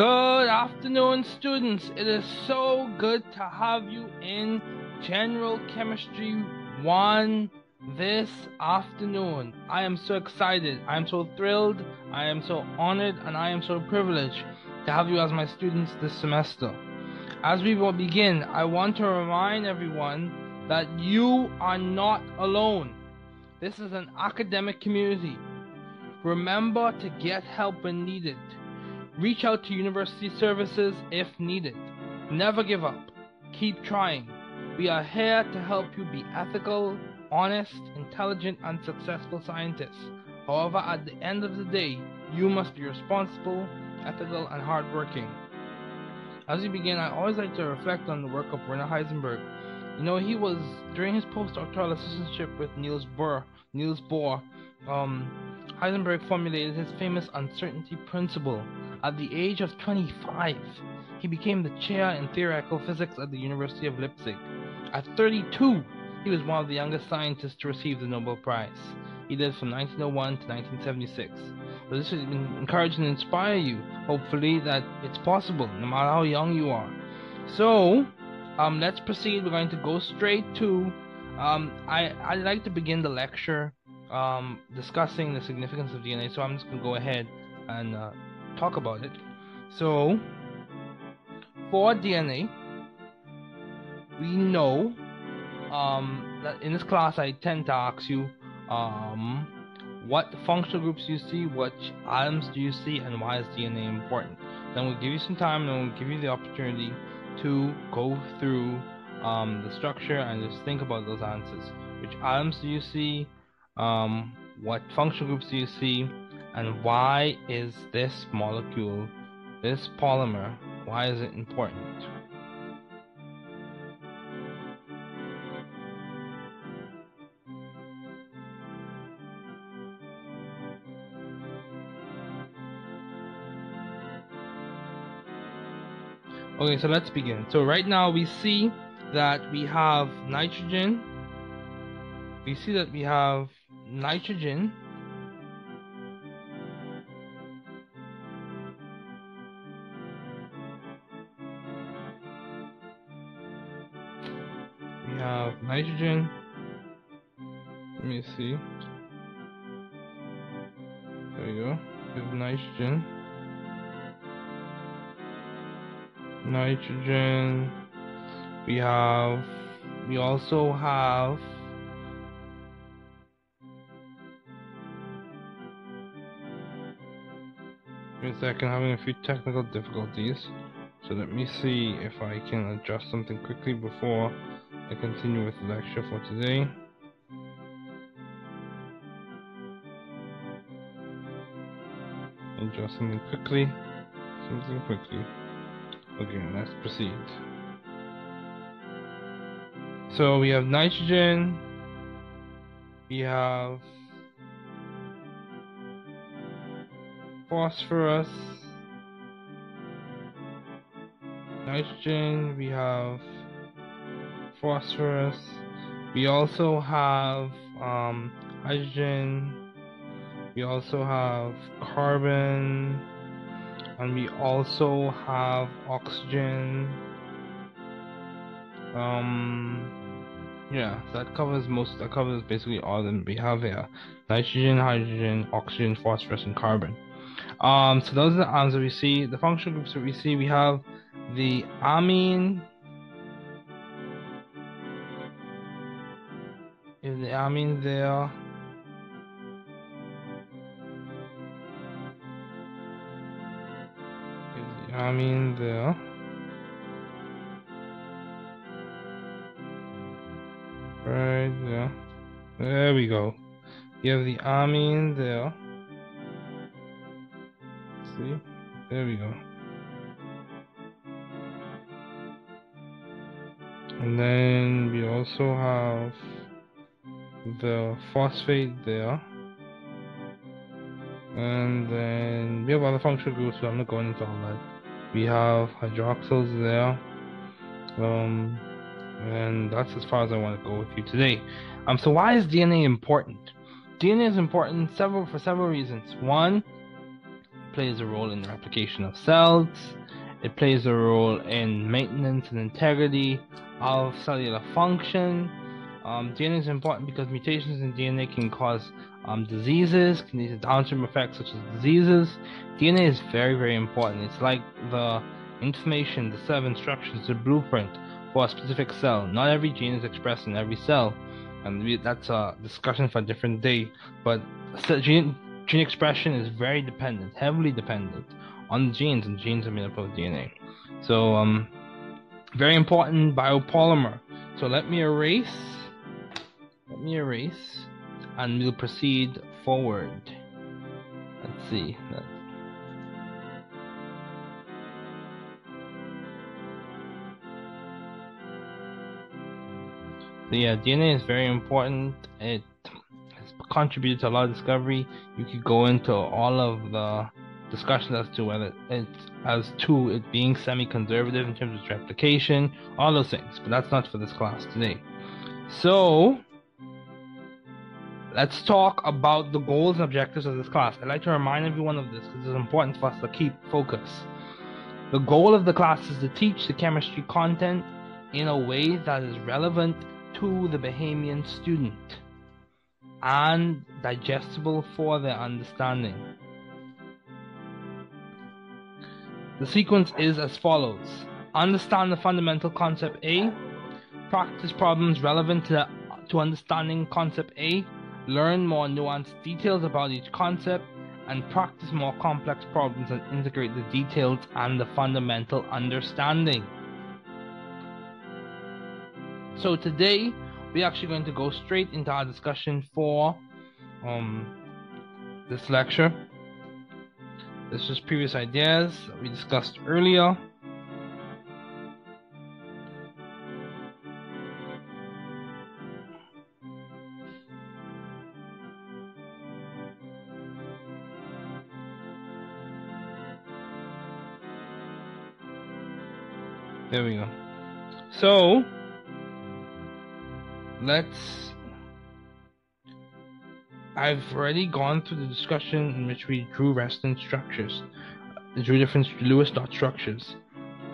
Good afternoon, students. It is so good to have you in General Chemistry 1 this afternoon. I am so excited. I am so thrilled. I am so honored and I am so privileged to have you as my students this semester. As we will begin, I want to remind everyone that you are not alone. This is an academic community. Remember to get help when needed. Reach out to university services if needed. Never give up. Keep trying. We are here to help you be ethical, honest, intelligent, and successful scientists. However, at the end of the day, you must be responsible, ethical, and hardworking. As we begin, I always like to reflect on the work of Werner Heisenberg. You know, he was during his postdoctoral assistantship with Niels Bohr. Niels Bohr, um, Heisenberg formulated his famous uncertainty principle, at the age of 25, he became the chair in theoretical physics at the University of Leipzig. At 32, he was one of the youngest scientists to receive the Nobel Prize. He lived from 1901 to 1976. So this should encourage and inspire you, hopefully, that it's possible, no matter how young you are. So, um, let's proceed. We're going to go straight to. Um, I I'd like to begin the lecture um, discussing the significance of DNA. So I'm just going to go ahead and uh, talk about it. So, for DNA, we know um, that in this class I tend to ask you um, what functional groups you see, what atoms do you see, and why is DNA important. Then we'll give you some time and we'll give you the opportunity to go through um, the structure and just think about those answers. Which atoms do you see? Um, what functional groups do you see? And why is this molecule, this polymer, why is it important? Okay, so let's begin. So right now we see that we have nitrogen. We see that we have nitrogen nitrogen. Let me see. There we go. Nitrogen. Nitrogen. We have. We also have. Wait a second, having a few technical difficulties. So let me see if I can adjust something quickly before I continue with the lecture for today. Adjust something quickly. Something quickly. Okay, let's proceed. So we have nitrogen. We have phosphorus. Nitrogen. We have phosphorus. We also have um, hydrogen. We also have carbon. And we also have oxygen. Um, yeah, that covers most, that covers basically all them we have here. Nitrogen, hydrogen, oxygen, phosphorus, and carbon. Um, so those are the arms that we see. The functional groups that we see, we have the amine, I mean there. I mean there. Right there. There we go. You have the army in there. See? There we go. And then we also have the phosphate there. And then we have other functional groups, so I'm not going into all that. We have hydroxyls there. Um, and that's as far as I want to go with you today. Um, so why is DNA important? DNA is important several for several reasons. One, plays a role in the replication of cells. It plays a role in maintenance and integrity of cellular function. Um, DNA is important because mutations in DNA can cause um, diseases, can lead to downstream effects such as diseases. DNA is very, very important. It's like the information, the set of instructions, the blueprint for a specific cell. Not every gene is expressed in every cell, and we, that's a discussion for a different day. But gene, gene expression is very dependent, heavily dependent on the genes, and genes are made up of DNA. So, um, very important biopolymer. So let me erase. Erase, and we'll proceed forward. Let's see. So yeah, uh, DNA is very important. It has contributed to a lot of discovery. You could go into all of the discussions as to whether it's as to it being semi-conservative in terms of replication, all those things. But that's not for this class today. So let's talk about the goals and objectives of this class. I'd like to remind everyone of this because it's important for us to keep focus. The goal of the class is to teach the chemistry content in a way that is relevant to the Bahamian student and digestible for their understanding. The sequence is as follows Understand the fundamental concept A, practice problems relevant to, to understanding concept A, learn more nuanced details about each concept, and practice more complex problems and integrate the details and the fundamental understanding. So today we're actually going to go straight into our discussion for um, this lecture. This is previous ideas that we discussed earlier. There we go. So, let's I've already gone through the discussion in which we drew resonance structures, drew different Lewis dot structures.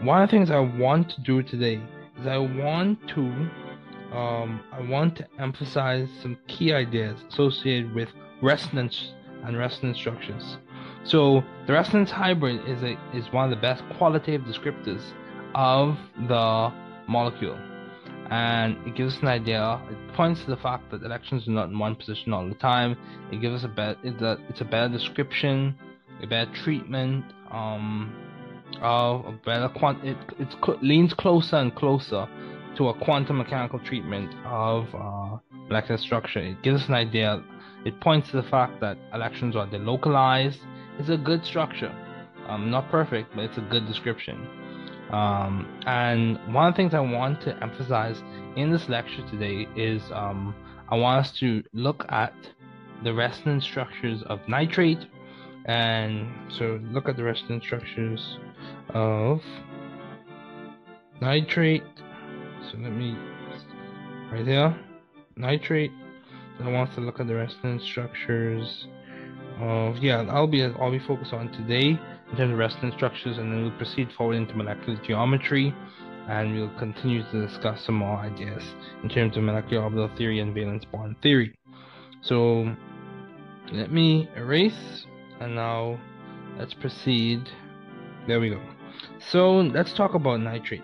One of the things I want to do today is I want to um, I want to emphasize some key ideas associated with resonance and resonance structures. So the resonance hybrid is a is one of the best qualitative descriptors of the molecule and it gives us an idea. It points to the fact that electrons are not in one position all the time. It gives us a better, it's a, better description, a better treatment, um, of a better quant. It leans closer and closer to a quantum mechanical treatment of uh, molecular structure. It gives us an idea. It points to the fact that electrons are delocalized. It's a good structure. Um, not perfect, but it's a good description. Um, and one of the things I want to emphasize in this lecture today is um, I want us to look at the resonance structures of nitrate. And so look at the resonance structures of nitrate. So let me, right there, nitrate. I want to look at the resonance structures of, yeah, I'll be, I'll be focused on today in terms of resonance structures, and then we'll proceed forward into molecular geometry, and we'll continue to discuss some more ideas in terms of molecular orbital theory and valence bond theory. So let me erase, and now let's proceed. There we go. So let's talk about nitrate.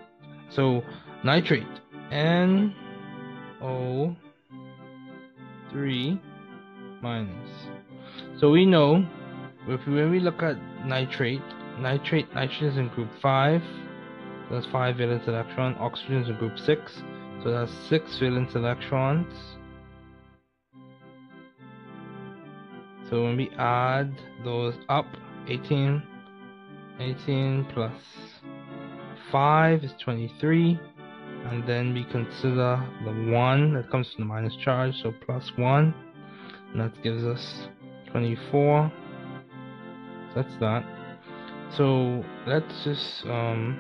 So nitrate, N O 3 minus. So we know if when we look at nitrate, nitrate, nitrogen is in group 5, so that's 5 valence electron, oxygen is in group 6, so that's 6 valence electrons. So when we add those up, 18, 18 plus 5 is 23, and then we consider the 1 that comes from the minus charge, so plus 1, and that gives us 24 that's that so let's just um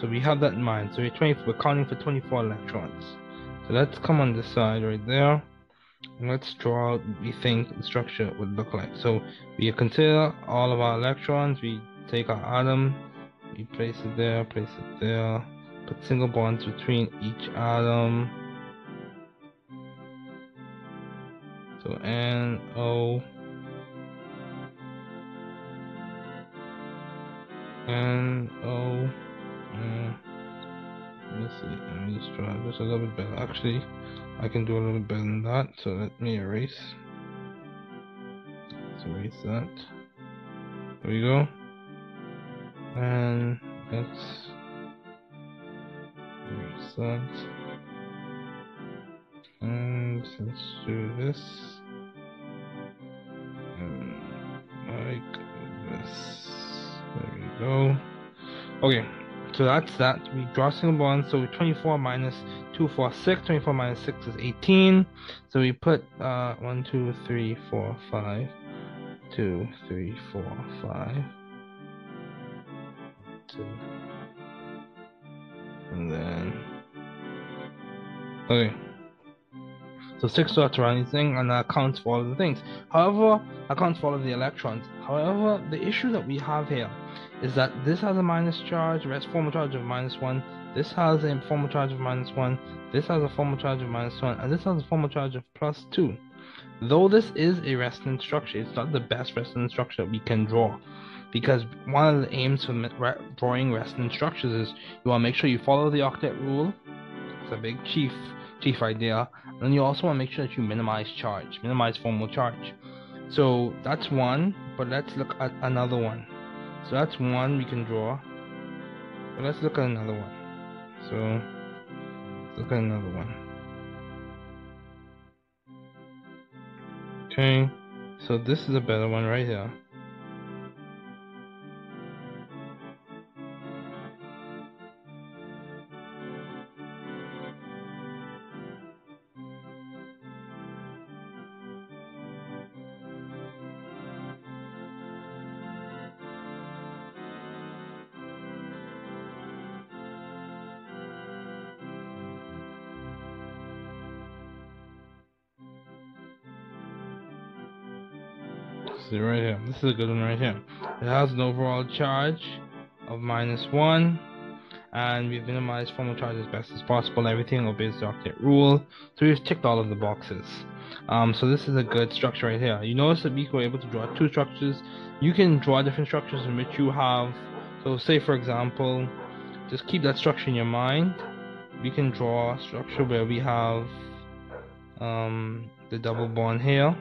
so we have that in mind so we're 20 we're counting for 24 electrons so let's come on this side right there And let's draw out we think the structure would look like. So we consider all of our electrons, we take our atom, we place it there, place it there, put single bonds between each atom. So N O O uh, let's see, let me just try this a little bit better. Actually I can do a little bit better than that, so let me erase. Let's erase that. There we go. And let's erase that. And let's do this. Go. Okay, so that's that. We draw single bond, so 24 minus 2, 4, 6. 24 minus 6 is 18. So we put uh, 1, 2, 3, 4, 5. 2, 3, 4, 5. 2. And then. Okay. So 6 dots around anything, and that accounts for all the things. However, accounts for all of the electrons. However, the issue that we have here is that this has a minus charge, rest formal charge of minus 1, this has a formal charge of minus 1, this has a formal charge of minus 1, and this has a formal charge of plus 2. Though this is a resonance structure, it's not the best resonance structure we can draw. Because one of the aims for drawing resonance structures is you want to make sure you follow the octet rule. It's a big chief chief idea. And then you also want to make sure that you minimize charge, minimize formal charge. So that's one, but let's look at another one. So that's one we can draw. But let's look at another one. So look at another one. Okay, so this is a better one right here. This is a good one right here. It has an overall charge of minus one, and we've minimized formal charge as best as possible. Everything obeys the octet rule. So we've ticked all of the boxes. Um, so this is a good structure right here. You notice that we were able to draw two structures. You can draw different structures in which you have. So say for example, just keep that structure in your mind. We can draw a structure where we have um, the double bond here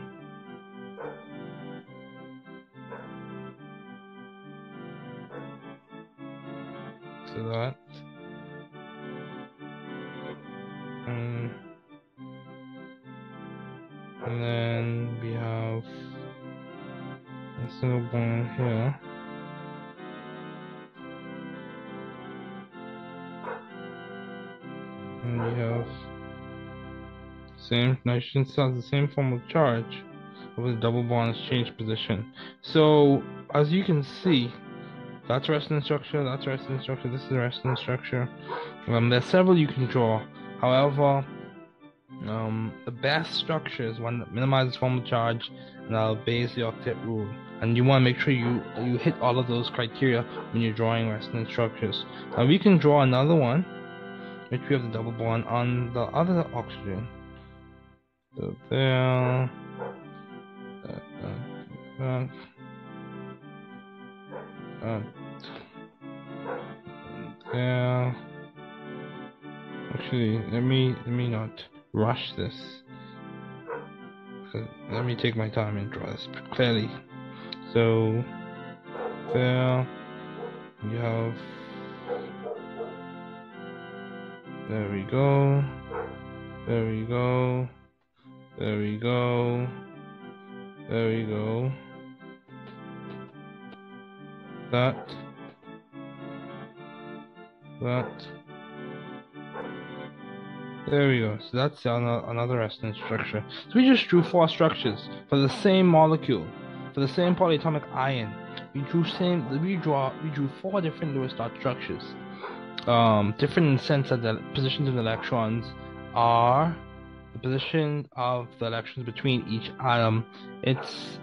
to that. Um, and then we have a single bond here. And we have same nitrogen cells, the same formal charge, with the double bonds change position. So as you can see, that's resonance structure, that's resonance structure, this is resonance structure. Um, there's several you can draw. However, um, the best structure is one that minimizes formal charge and obeys the octet rule. And you want to make sure you you hit all of those criteria when you're drawing resonance structures. Now we can draw another one, which we have the double bond on the other oxygen. So there. Uh, uh, uh, uh, yeah. Actually, let me let me not rush this. Let me take my time and draw this clearly. So there you have. There we go. There we go. There we go. There we go that, that. There we go. So that's another resonance structure. So we just drew four structures for the same molecule, for the same polyatomic ion. We drew same. We draw. We drew four different Lewis dot structures, um, different in the sense that the positions of the electrons are the position of the electrons between each atom, it's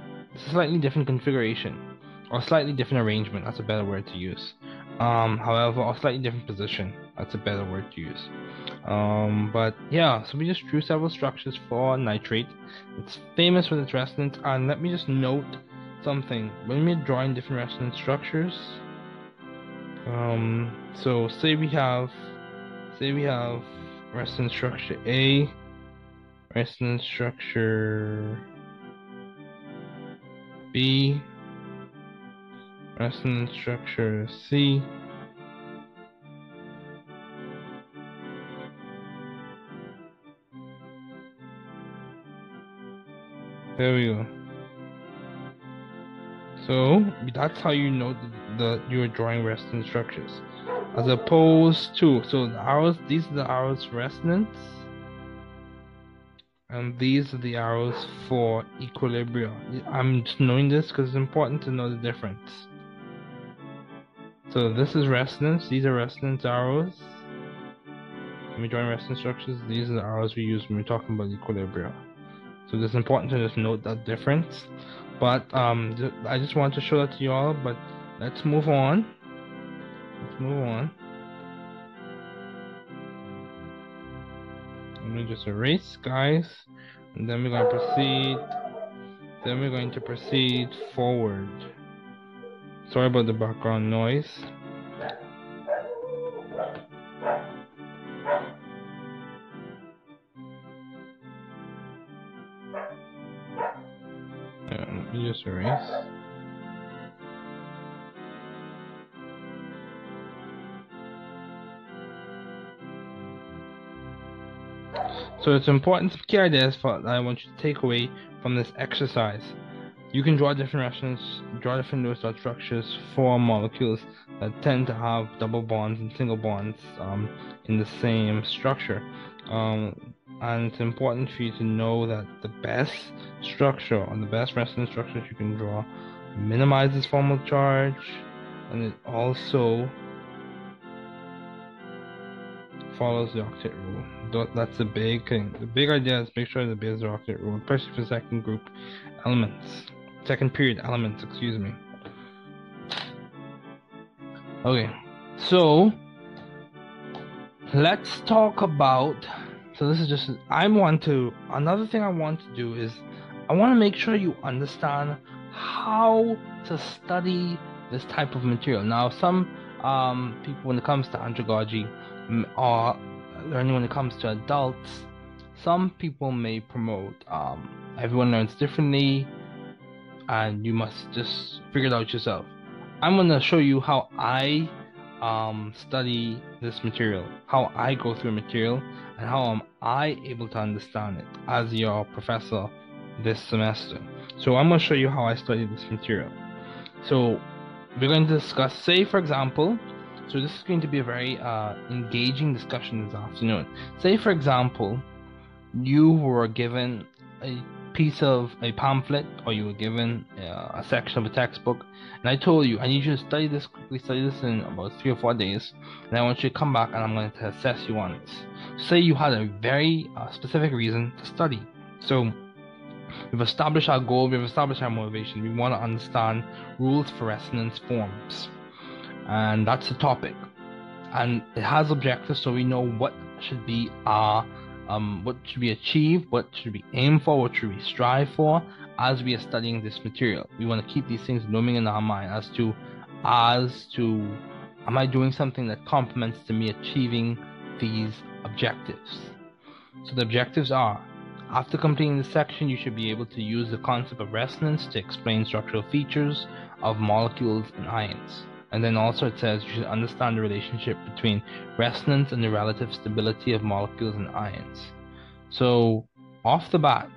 slightly different configuration or slightly different arrangement. That's a better word to use. Um, however, a slightly different position. That's a better word to use. Um, but yeah, so we just drew several structures for nitrate. It's famous for its resonance, and let me just note something. When we're drawing different resonance structures, um, so say we have, say we have resonance structure A, resonance structure B, resonance structure C, There we go. So that's how you know that you're drawing resonance structures, as opposed to so the arrows. These are the arrows resonance, and these are the arrows for equilibrium. I'm just knowing this because it's important to know the difference. So this is resonance. These are resonance arrows. When we drawing resonance structures, these are the arrows we use when we're talking about equilibrium. So it's important to just note that difference. But um, I just want to show that to you all. But let's move on. Let's move on. Let me just erase, guys, and then we're going to proceed. Then we're going to proceed forward. Sorry about the background noise. just erase. So it's important to ideas for, that I want you to take away from this exercise. You can draw different resonance, draw different Lewis structures for molecules that tend to have double bonds and single bonds um, in the same structure. Um, and it's important for you to know that the best structure or the best resonance structures you can draw minimizes formal charge and it also follows the octet rule. That's the big thing. The big idea is make sure the base the octet rule, especially for second group elements, second period elements, excuse me. Okay, so let's talk about so this is just I want to another thing I want to do is I want to make sure you understand how to study this type of material. Now some um, people when it comes to andragogy or learning when it comes to adults, some people may promote um, everyone learns differently and you must just figure it out yourself. I'm gonna show you how I um, study this material, how I go through material, and how am I able to understand it as your professor this semester. So I'm to show you how I study this material. So we're going to discuss, say for example, so this is going to be a very uh, engaging discussion this afternoon. Say for example, you were given a piece of a pamphlet or you were given uh, a section of a textbook and I told you I need you to study this quickly study this in about three or four days and I want you to come back and I'm going to assess you on this say you had a very uh, specific reason to study. So we've established our goal we've established our motivation we want to understand rules for resonance forms. And that's the topic. And it has objectives so we know what should be our um, what should we achieve, what should we aim for, what should we strive for as we are studying this material. We want to keep these things looming in our mind as to as to am I doing something that complements to me achieving these objectives. So the objectives are after completing this section, you should be able to use the concept of resonance to explain structural features of molecules and ions. And then also it says you should understand the relationship between resonance and the relative stability of molecules and ions. So, off the bat,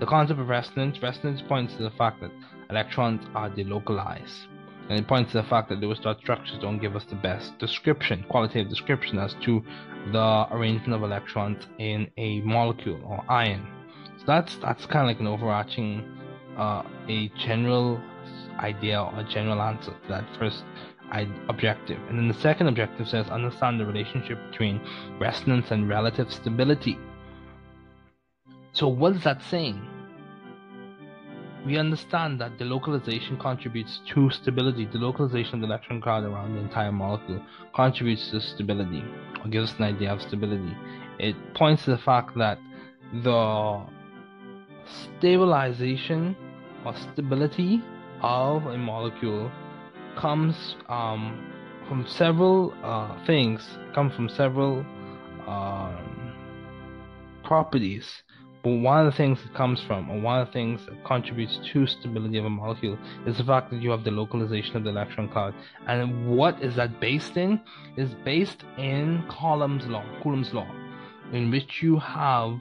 the concept of resonance, resonance points to the fact that electrons are delocalized. And it points to the fact that Lewis dot structures don't give us the best description, qualitative description as to the arrangement of electrons in a molecule or ion. So that's that's kind of like an overarching, uh, a general idea or a general answer to that first objective. And then the second objective says understand the relationship between resonance and relative stability. So what is that saying? We understand that the localization contributes to stability. The localization of the electron cloud around the entire molecule contributes to stability, or gives us an idea of stability. It points to the fact that the stabilization or stability of a molecule comes um, from several uh, things, come from several um, properties but one of the things it comes from, or one of the things that contributes to stability of a molecule, is the fact that you have the localization of the electron cloud. And what is that based in? Is based in Coulomb's law, Coulomb's law, in which you have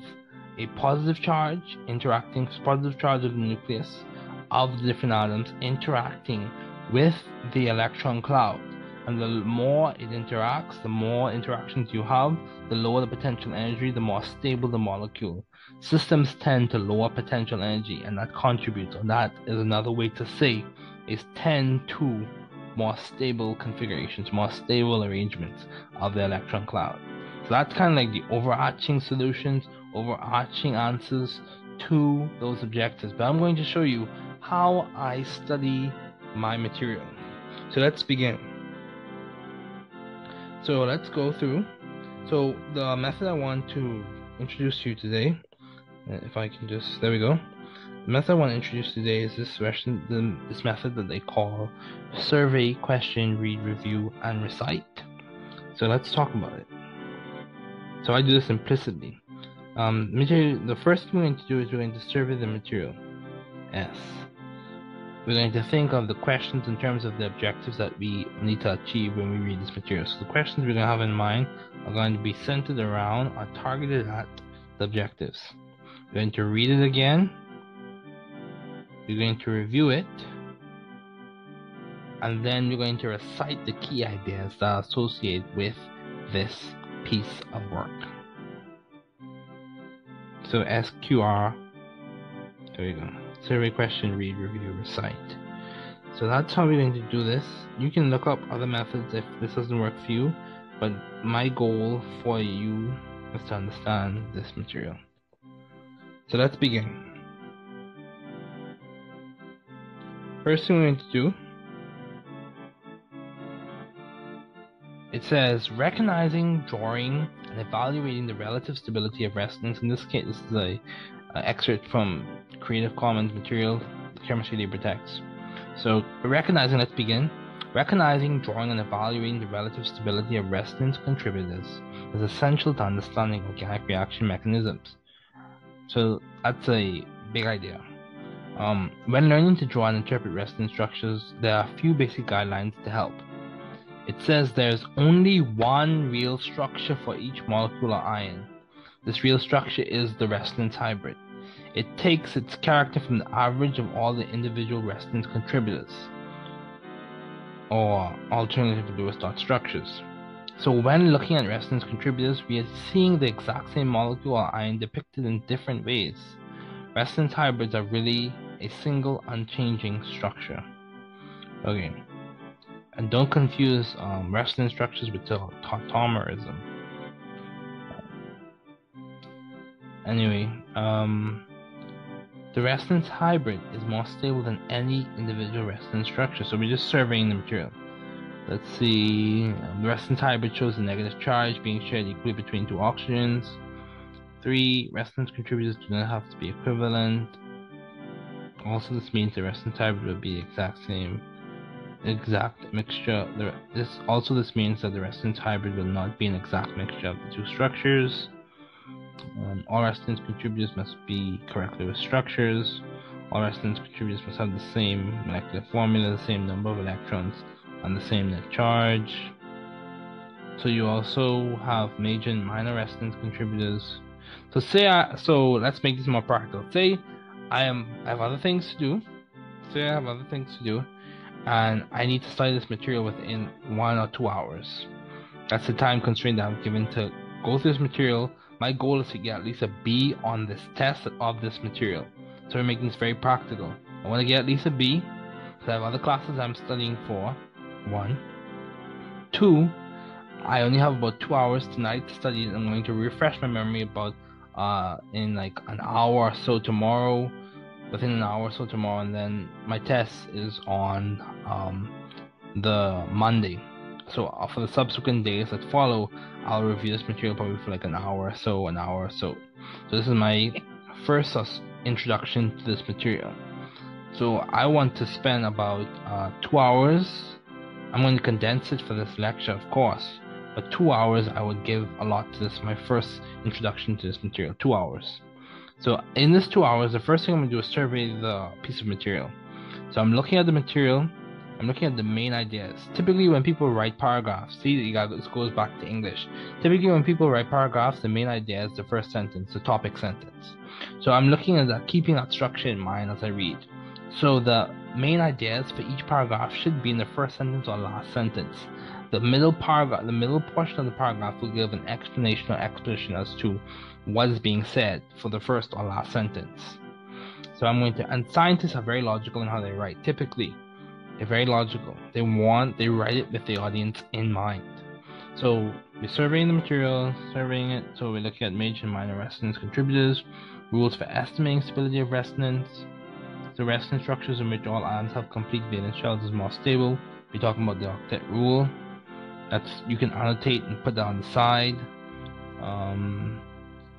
a positive charge interacting, positive charge of the nucleus of the different atoms interacting with the electron cloud. And the more it interacts, the more interactions you have, the lower the potential energy, the more stable the molecule. Systems tend to lower potential energy and that contributes. Or that is another way to say is tend to more stable configurations more stable arrangements of the electron cloud. So that's kind of like the overarching solutions overarching answers to those objectives. But i'm going to show you how i study my material so let's begin so let's go through so the method i want to introduce to you today uh, if I can just there we go. The method I want to introduce today is this this method that they call survey, question, read, review, and recite. So let's talk about it. So I do this implicitly. Um, material, the first thing we're going to do is we're going to survey the material. S. We're going to think of the questions in terms of the objectives that we need to achieve when we read this material. So the questions we're going to have in mind are going to be centered around, are targeted at the objectives. We're going to read it again. We're going to review it. And then we're going to recite the key ideas that are associated with this piece of work. So SQR, there we go. Survey question, read, review, recite. So that's how we're going to do this. You can look up other methods if this doesn't work for you, but my goal for you is to understand this material. So let's begin. First thing we're going to do, it says recognizing, drawing, and evaluating the relative stability of resonance. In this case, this is a, a excerpt from Creative Commons material, chemistry LibreText. So recognizing, let's begin. Recognizing, drawing, and evaluating the relative stability of resonance contributors is essential to understanding organic reaction mechanisms. So that's a big idea. Um, when learning to draw and interpret resonance structures, there are a few basic guidelines to help. It says there's only one real structure for each molecule or ion. This real structure is the resonance hybrid. It takes its character from the average of all the individual resonance contributors, or alternative Lewis dot structures. So when looking at resonance contributors, we are seeing the exact same molecule or ion depicted in different ways. Resonance hybrids are really a single unchanging structure. Okay. And don't confuse um, structures with tautomerism. Anyway, um, the resonance hybrid is more stable than any individual resonance structure, so we're just surveying the material. Let's see. Um, the resonance hybrid shows a negative charge being shared equally between two oxygens. Three resonance contributors do not have to be equivalent. Also, this means the resonance hybrid will be the exact same exact mixture. this also this means that the resonance hybrid will not be an exact mixture of the two structures. Um, all resonance contributors must be correctly with structures. All resonance contributors must have the same molecular formula, the same number of electrons, and the same net charge. So you also have major and minor resonance contributors. So say I, so let's make this more practical. Say I am I have other things to do. Say I have other things to do and I need to study this material within one or two hours. That's the time constraint that I'm given to go through this material. My goal is to get at least a B on this test of this material. So we're making this very practical. I want to get at least a B because I have other classes I'm studying for one. Two, I only have about two hours tonight to study. I'm going to refresh my memory about uh, in like an hour or so tomorrow, within an hour or so tomorrow, and then my test is on um, the Monday. So uh, for the subsequent days that follow, I'll review this material probably for like an hour or so, an hour or so. So this is my first introduction to this material. So I want to spend about uh, two hours. I'm going to condense it for this lecture, of course, but two hours I would give a lot to this. My first introduction to this material, two hours. So in this two hours, the first thing I'm going to do is survey the piece of material. So I'm looking at the material. I'm looking at the main ideas. Typically, when people write paragraphs, see, this goes back to English. Typically, when people write paragraphs, the main idea is the first sentence, the topic sentence. So I'm looking at that, keeping that structure in mind as I read. So the main ideas for each paragraph should be in the first sentence or last sentence. The middle paragraph, the middle portion of the paragraph will give an explanation or exposition as to what is being said for the first or last sentence. So I'm going to, and scientists are very logical in how they write. Typically, they're very logical. They want, they write it with the audience in mind. So we're surveying the material, surveying it. So we're looking at major and minor resonance contributors, rules for estimating stability of resonance, the resonance structures in which all atoms have complete valence shells is more stable. We're talking about the octet rule. That's you can annotate and put that on the side. Um,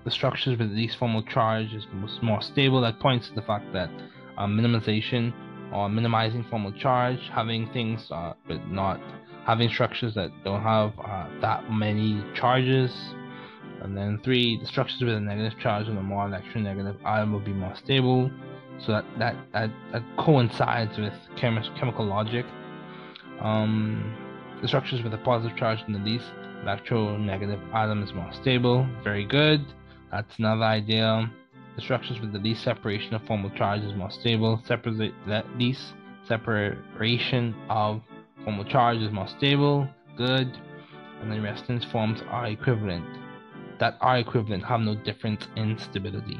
the structures with least formal charge is more stable. That points to the fact that uh, minimization or minimizing formal charge, having things uh, but not having structures that don't have uh, that many charges. And then three, the structures with a negative charge and a more electronegative atom will be more stable. So that that that, that coincides with chemi- chemical logic. Um, the structures with a positive charge and the least electronegative atom is more stable. Very good. That's another idea. The structures with the least separation of formal charge is more stable. Separate least separation of formal charge is more stable. Good. And the resonance forms are equivalent. That are equivalent have no difference in stability.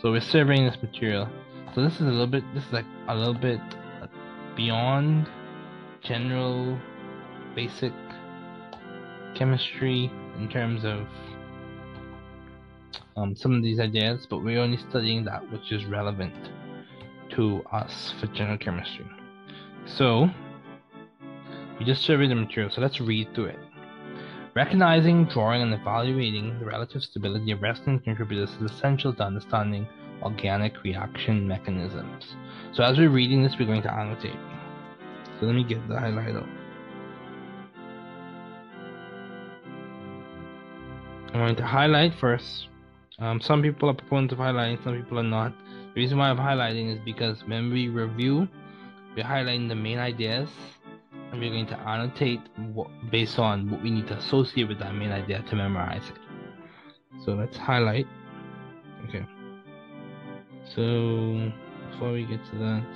So we're surveying this material so this is a little bit, this is like a little bit beyond general basic chemistry in terms of um, some of these ideas, but we're only studying that which is relevant to us for general chemistry. So, we just surveyed the material, so let's read through it. Recognizing, drawing, and evaluating the relative stability of resonance contributors is essential to understanding organic reaction mechanisms. So as we're reading this, we're going to annotate. So let me get the highlighter. I'm going to highlight first. Um, some people are proponents of highlighting, some people are not. The reason why I'm highlighting is because when we review, we're highlighting the main ideas and we're going to annotate what, based on what we need to associate with that main idea to memorize it. So let's highlight. Okay. So before we get to that,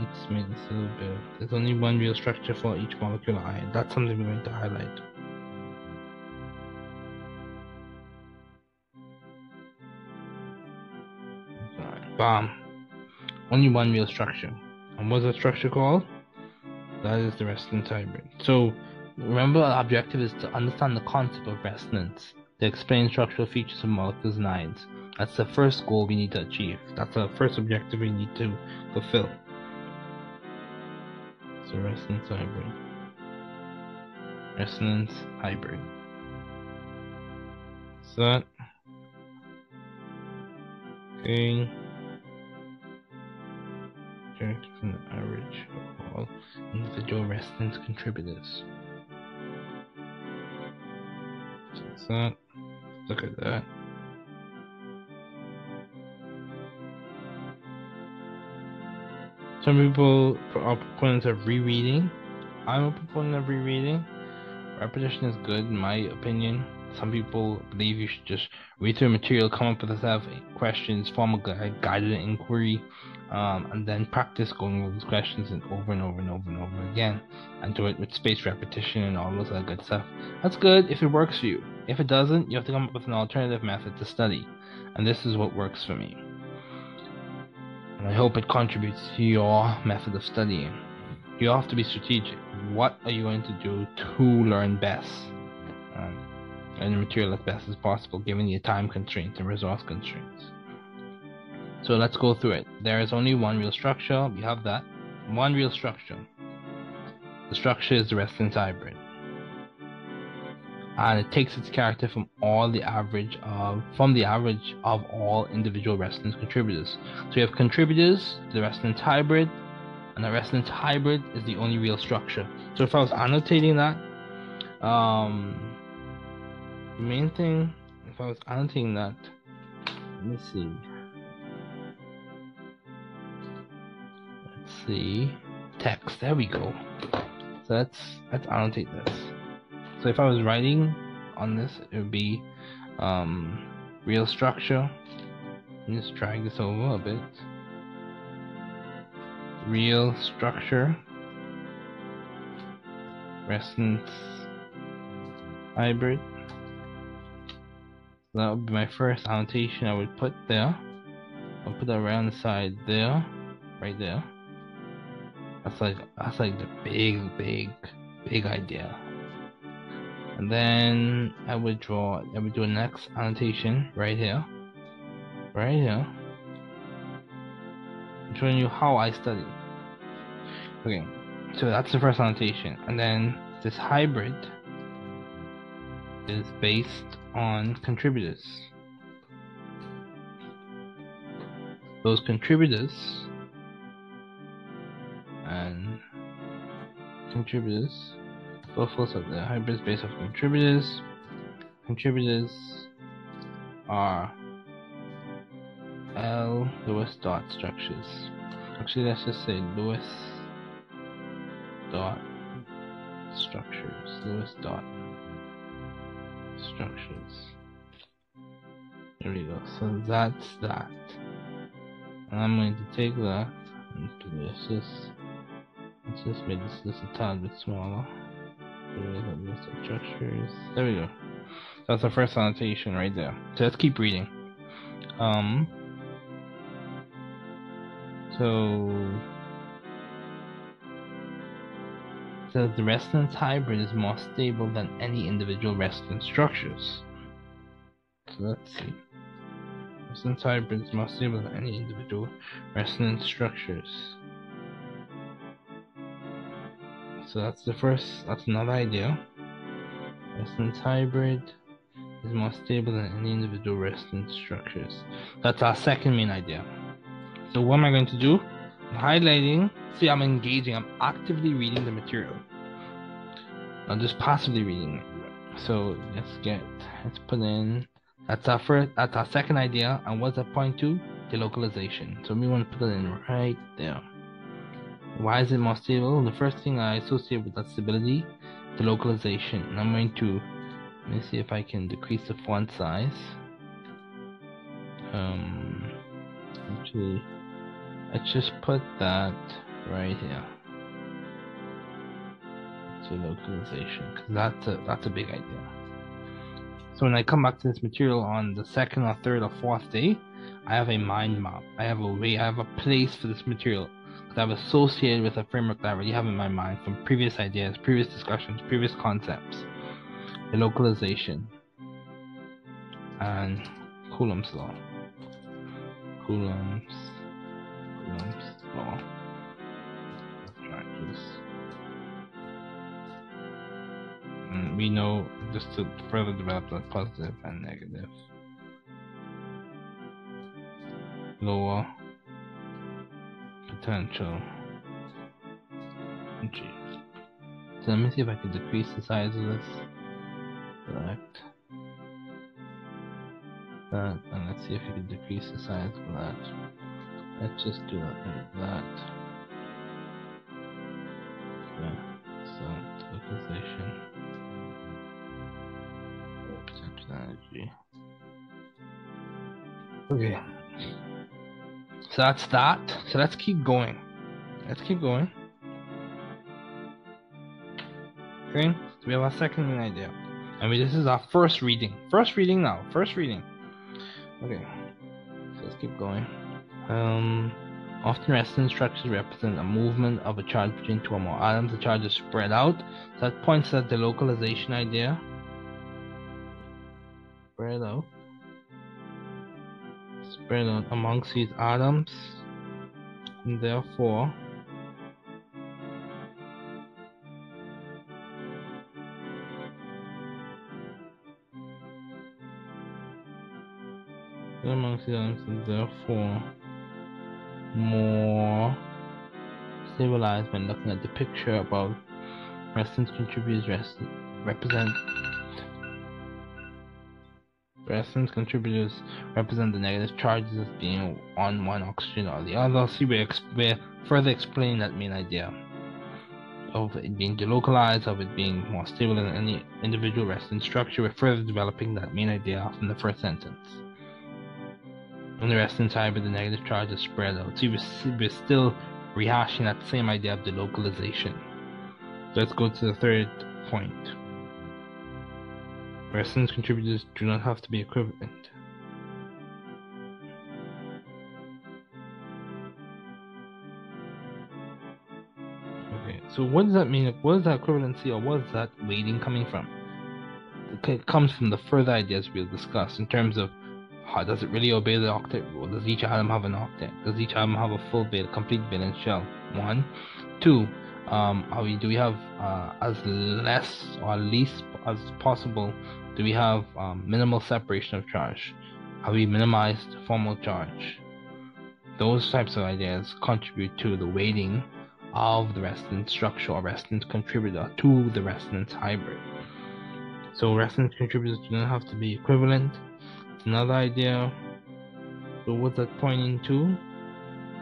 let's make this a little bit. There's only one real structure for each molecular ion. That's something we're going to highlight. Bam. Only one real structure. And what's the structure called? That is the resonance hybrid. So remember our objective is to understand the concept of resonance, to explain structural features of molecules and ions. That's the first goal we need to achieve. That's the first objective we need to fulfill. So resonance hybrid. Resonance hybrid. So that okay. From the average of all individual resonance contributors. So that look at that. Some people are proponents of rereading. I'm a proponent of rereading. Repetition is good, in my opinion. Some people believe you should just read through material, come up with yourself questions, form a guided inquiry, um, and then practice going over those questions and over and over and over and over again, and do it with spaced repetition and all those other good stuff. That's good if it works for you. If it doesn't, you have to come up with an alternative method to study, and this is what works for me and I hope it contributes to your method of studying. You have to be strategic. What are you going to do to learn best? Um, in the material as best as possible given your time constraints and resource constraints. So let's go through it. There is only one real structure. We have that. One real structure. The structure is the resonance hybrid. And it takes its character from all the average of from the average of all individual resonance contributors. So you have contributors to the resonance hybrid, and the resonance hybrid is the only real structure. So if I was annotating that, um, the main thing, if I was annotating that, let me see. See, text. There we go. So let's let's annotate this. So if I was writing on this, it would be um, real structure. Let me just drag this over a bit. Real structure. Resonance hybrid. So that would be my first annotation I would put there. I'll put that the side there, right there. That's like that's like the big, big, big idea. And then I would draw I would do a next annotation right here. Right here. I'm showing you how I study. Okay, so that's the first annotation. And then this hybrid is based on contributors. Those contributors contributors both of the hybrid space of contributors. Contributors are L Lewis dot structures. Actually, let's just say Lewis dot structures. Lewis dot structures. There we go. So that's that. And I'm going to take that and do this. Let's just make this just a tad bit smaller. There we go. That's the first annotation right there. So let's keep reading. Um. So. Says the resonance hybrid is more stable than any individual resonance structures. So let's see. Resonance hybrid is more stable than any individual resonance structures. So that's the first, that's another idea. Resonance hybrid is more stable than any individual resonance structures. That's our second main idea. So what am I going to do? I'm highlighting, see I'm engaging, I'm actively reading the material. Not just passively reading it. So let's get, let's put in, that's our first, that's our second idea. And what's that point to? Delocalization. So we want to put it in right there. Why is it more stable? The first thing I associate with that stability, delocalization. And I'm going to, let me see if I can decrease the font size. Um, actually, let's just put that right here. Delocalization, because that's a, that's a big idea. So when I come back to this material on the second or third or fourth day, I have a mind map. I have a way, I have a place for this material that I've associated with a framework that I already have in my mind from previous ideas, previous discussions, previous concepts. Delocalization and Coulomb's law. Coulomb's Coulomb's law. And we know just to further develop the positive and negative. Lower potential. Okay. So let me see if I can decrease the size of this. Select that, and let's see if we can decrease the size of that. Let's just do that like that. Yeah, so localization. Potential energy. Okay. So that's that. So let's keep going. Let's keep going. Okay, so we have our second idea. I mean, this is our first reading. First reading now. First reading. Okay, so let's keep going. Um, often resonance structures represent a movement of a charge between two or more atoms. The charge is spread out. So that points at delocalization idea. Spread amongst these atoms and therefore amongst these atoms and therefore more civilized when looking at the picture about resonance contributors rest, represent resonance contributors represent the negative charges as being on one oxygen or the other. See, we're, we're further explaining that main idea of it being delocalized, of it being more stable than any individual resonance structure. We're further developing that main idea from the first sentence. In the resonance hybrid, the negative charge is spread out. See, we're, we're still rehashing that same idea of delocalization. Let's go to the third point. Resonance contributors do not have to be equivalent. Okay, so what does that mean? What is that equivalency or what is that weighting coming from? It comes from the further ideas we'll discuss in terms of how does it really obey the octet rule? Does each atom have an octet? Does each atom have a full valence, complete valence shell? One. Two, um, we, do we have uh, as less or least as possible? Do we have um, minimal separation of charge? Have we minimized formal charge? Those types of ideas contribute to the weighting of the resonance structure or resonance contributor to the resonance hybrid. So resonance contributors do not have to be equivalent. It's another idea. So what's that pointing to?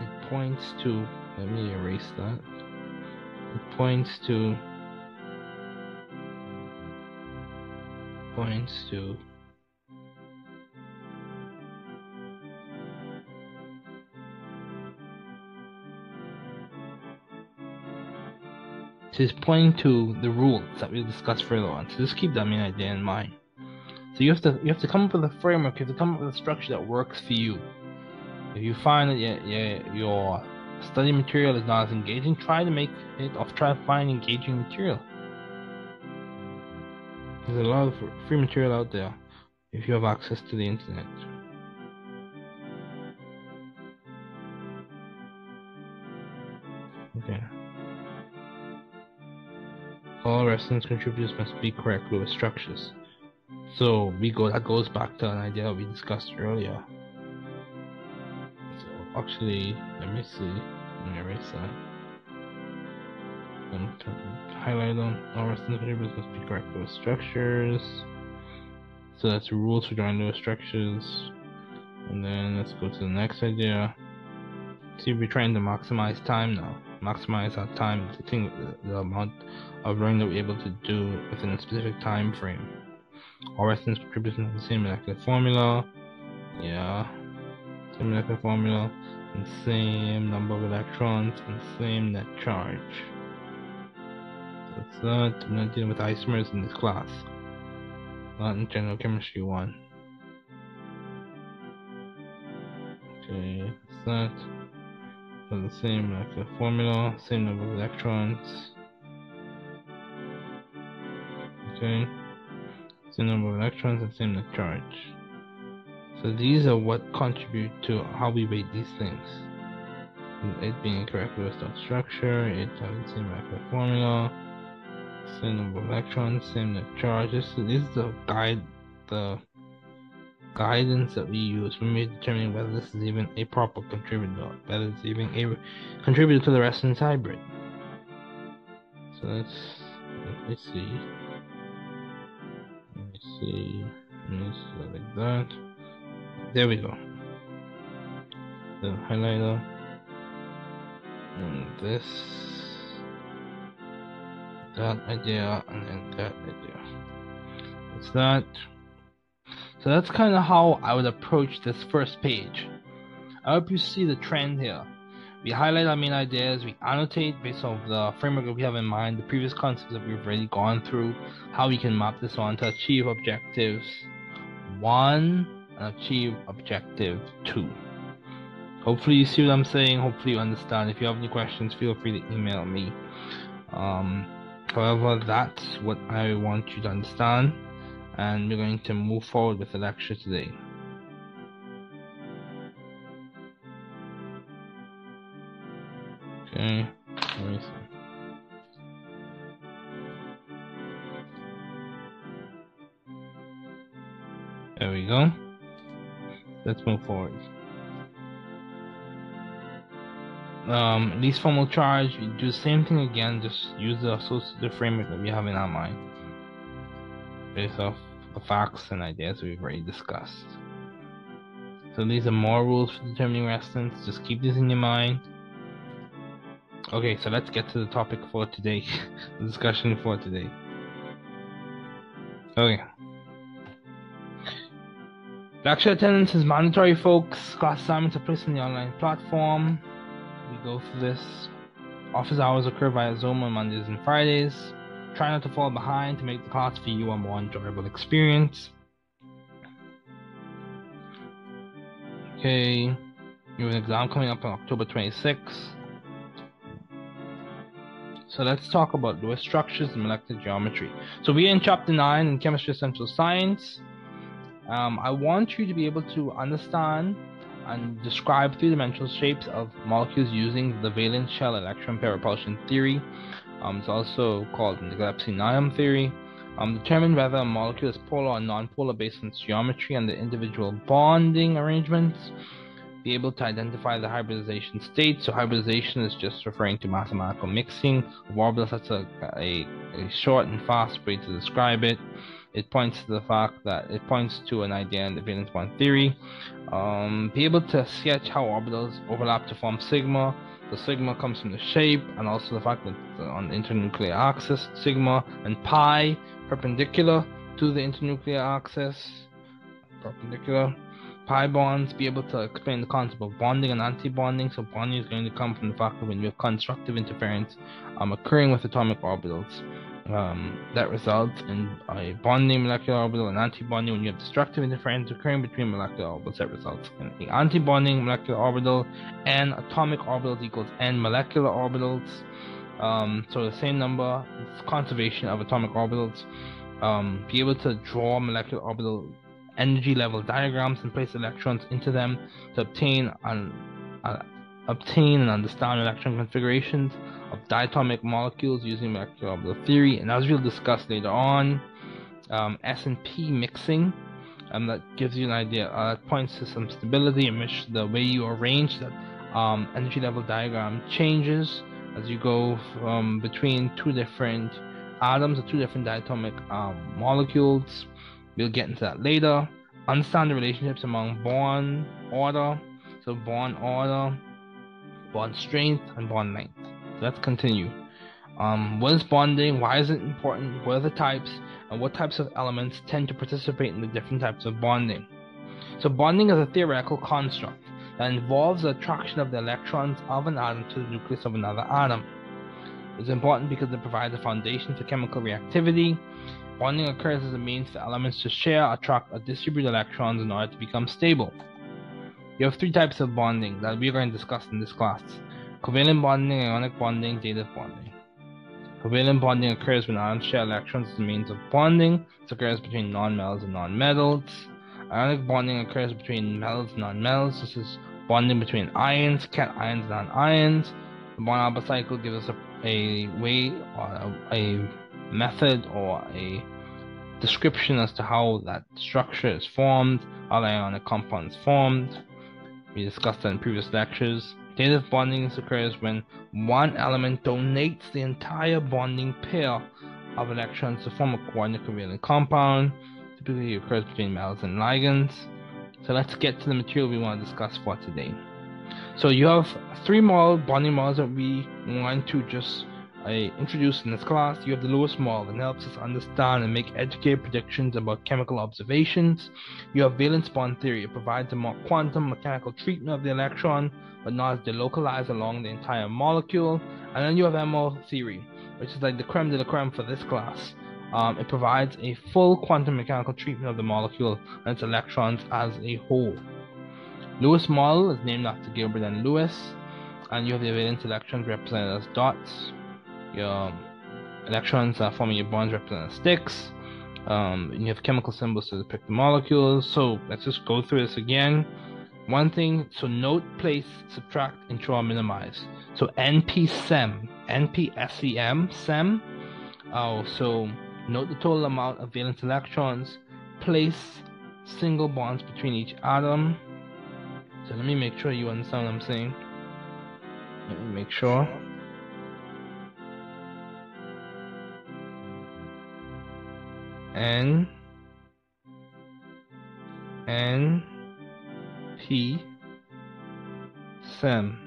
It points to let me erase that it points to points to So it's pointing to the rules that we'll discuss further on. So just keep that main idea in mind. So you have to you have to come up with a framework. You have to come up with a structure that works for you. If you find that your your, your study material is not as engaging, try to make it or try to find engaging material. There's a lot of free material out there if you have access to the internet. Okay. All resonance contributors must be correct Lewis structures. So we go that goes back to an idea we discussed earlier So actually, let me see. Let me erase that. And highlight them. All resonance variables must be correct Lewis structures. So that's rules for drawing those structures. And then let's go to the next idea. See, we're trying to maximize time now. Maximize our time, the thing, the amount of learning that we're able to do within a specific time frame. All resonance contributes to the same molecular formula. Yeah, same molecular formula and same number of electrons and same net charge. It's that. I'm not dealing with isomers in this class. Not in general chemistry 1. Okay, that. So the same like the formula, same number of electrons. Okay. Same number of electrons and same net charge. So these are what contribute to how we weight these things. It being correct Lewis structure, it having the same molecular formula, same of electrons, same net charge. This, is the guide, the guidance that we use when we're determining whether this is even a proper contributor, whether it's even a contributor to the resonance hybrid. So let's let me see. Let me see. Let me see like that. There we go. The highlighter. And this. That idea, and then that idea. It's that. So that's kind of how I would approach this first page. I hope you see the trend here. We highlight our main ideas, we annotate based on the framework that we have in mind, the previous concepts that we've already gone through, how we can map this on to achieve objectives. One, and achieve objective 2. Hopefully you see what I'm saying, hopefully you understand. If you have any questions, feel free to email me. Um, however, that's what I want you to understand. and we're going to move forward with the lecture today. Okay. There we go. Let's move forward. Um, least formal charge, we do the same thing again, just use the associative framework that we have in our mind. Based off the facts and ideas we've already discussed. So these are more rules for determining resonance, just keep this in your mind. Okay, so let's get to the topic for today, the discussion for today. Okay. Lecture attendance is mandatory, folks. Class assignments are placed on the online platform. We go through this. Office hours occur via Zoom on Mondays and Fridays. Try not to fall behind to make the class for you a more enjoyable experience. Okay, you have an exam coming up on October 26th. So let's talk about Lewis structures and molecular geometry. So we're in chapter 9 in Chemistry The Central Science. Um, I want you to be able to understand and describe three-dimensional shapes of molecules using the valence shell electron pair repulsion theory. Um, it's also called the Gillespie-Nyholm theory. Um, determine whether a molecule is polar or non-polar based on its geometry and the individual bonding arrangements. Be able to identify the hybridization state. So hybridization is just referring to mathematical mixing orbitals. That's a, a, a short and fast way to describe it it points to the fact that it points to an idea in the valence bond theory. Um, be able to sketch how orbitals overlap to form sigma. The sigma comes from the shape and also the fact that on the internuclear axis, sigma and pi perpendicular to the internuclear axis, perpendicular. Pi bonds be able to explain the concept of bonding and anti-bonding. So bonding is going to come from the fact that when you have constructive interference um, occurring with atomic orbitals um, that results in a bonding molecular orbital and antibonding. When you have destructive interference occurring between molecular orbitals that results in the antibonding molecular orbital and atomic orbitals equals n molecular orbitals. Um, so the same number conservation of atomic orbitals um, be able to draw molecular orbital energy level diagrams and place electrons into them to obtain an, uh, obtain and understand electron configurations of diatomic molecules using molecular theory, and as we'll discuss later on, um, S&P mixing, and um, that gives you an idea, uh, points to some stability in which the way you arrange that um, energy level diagram changes as you go from between two different atoms or two different diatomic um, molecules. We'll get into that later. Understand the relationships among bond order, so bond order, bond strength, and bond length. Let's continue. Um, what is bonding? Why is it important? What are the types? And what types of elements tend to participate in the different types of bonding? So, bonding is a theoretical construct that involves the attraction of the electrons of an atom to the nucleus of another atom. It's important because it provides a foundation for chemical reactivity. Bonding occurs as a means for elements to share, attract, or distribute electrons in order to become stable. You have three types of bonding that we are going to discuss in this class Covalent bonding, ionic bonding, dative bonding. Covalent bonding occurs when atoms share electrons as a means of bonding. This occurs between nonmetals and nonmetals. Ionic bonding occurs between metals and nonmetals. This is bonding between ions, cations, and anions. The bond cycle gives us a, a way or a, a method or a description as to how that structure is formed, how the ionic compound is formed. We discussed that in previous lectures. Dative bonding occurs when one element donates the entire bonding pair of electrons to form a coordinate covalent compound. Typically occurs between metals and ligands. So let's get to the material we want to discuss for today. So you have three model bonding models that we want to just I introduced in this class, you have the Lewis model that helps us understand and make educated predictions about chemical observations. You have valence bond theory, it provides a more quantum mechanical treatment of the electron, but not as delocalized along the entire molecule. And then you have MO theory, which is like the creme de la creme for this class. Um, it provides a full quantum mechanical treatment of the molecule and its electrons as a whole. Lewis model is named after Gilbert N. Lewis, and you have the valence electrons represented as dots your electrons are forming your bonds represent sticks. Um, you have chemical symbols to depict the molecules. So let's just go through this again. One thing, so note, place, subtract, intro, minimize. So NP-SEM, NP-SEM, SEM. Oh, so note the total amount of valence electrons, place single bonds between each atom. So let me make sure you understand what I'm saying. Let me make sure. N N P SEM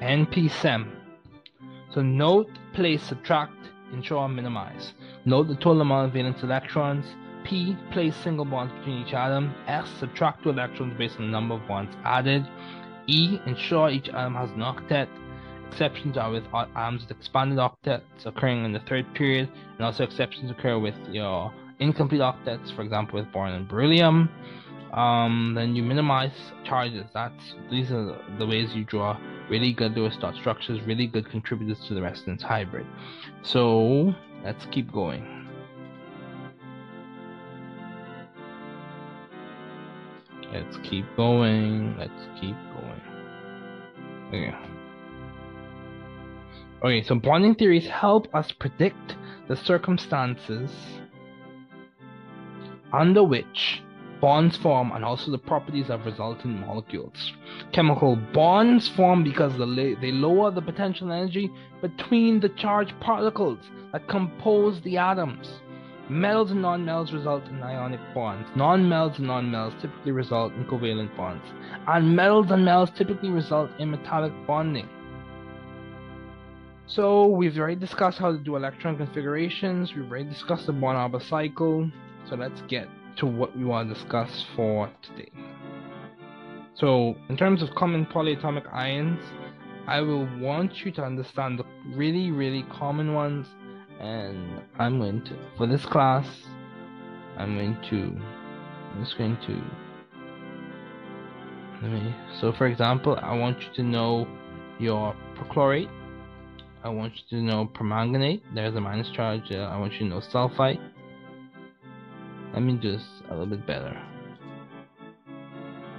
NP SEM so note, place, subtract, ensure, minimize. Note the total amount of valence electrons. P, place single bonds between each atom. S, subtract two electrons based on the number of bonds added. E, ensure each atom has an octet. Exceptions are with atoms with expanded octets occurring in the third period, and also exceptions occur with your incomplete octets, for example, with boron and beryllium. Um, then you minimize charges. That's these are the ways you draw really good Lewis dot structures, really good contributors to the resonance hybrid. So let's keep going. Let's keep going. Let's keep going. Okay. Okay, so bonding theories help us predict the circumstances under which bonds form and also the properties of resultant molecules. Chemical bonds form because they lower the potential energy between the charged particles that compose the atoms. Metals and nonmetals result in ionic bonds. Nonmetals and nonmetals typically result in covalent bonds. And metals and metals typically result in metallic bonding. So we've already discussed how to do electron configurations. We've already discussed the Born-Haber cycle. So let's get to what we want to discuss for today. So, in terms of common polyatomic ions, I will want you to understand the really, really common ones, and I'm going to, for this class, I'm going to, I'm just going to, let me, so for example, I want you to know your perchlorate, I want you to know permanganate, there's a minus charge, uh, I want you to know sulfite, let me just a little bit better.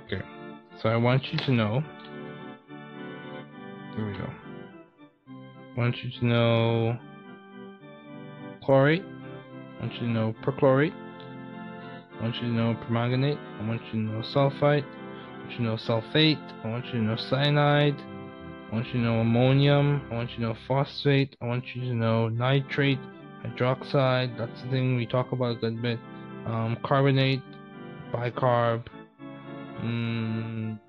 Okay, so I want you to know. Here we go. I want you to know chlorate. I want you to know perchlorate. I want you to know permanganate. I want you to know sulfite. I want you to know sulfate. I want you to know cyanide. I want you to know ammonium. I want you to know phosphate. I want you to know nitrate, hydroxide. That's the thing we talk about a good bit um, carbonate, bicarb, mm,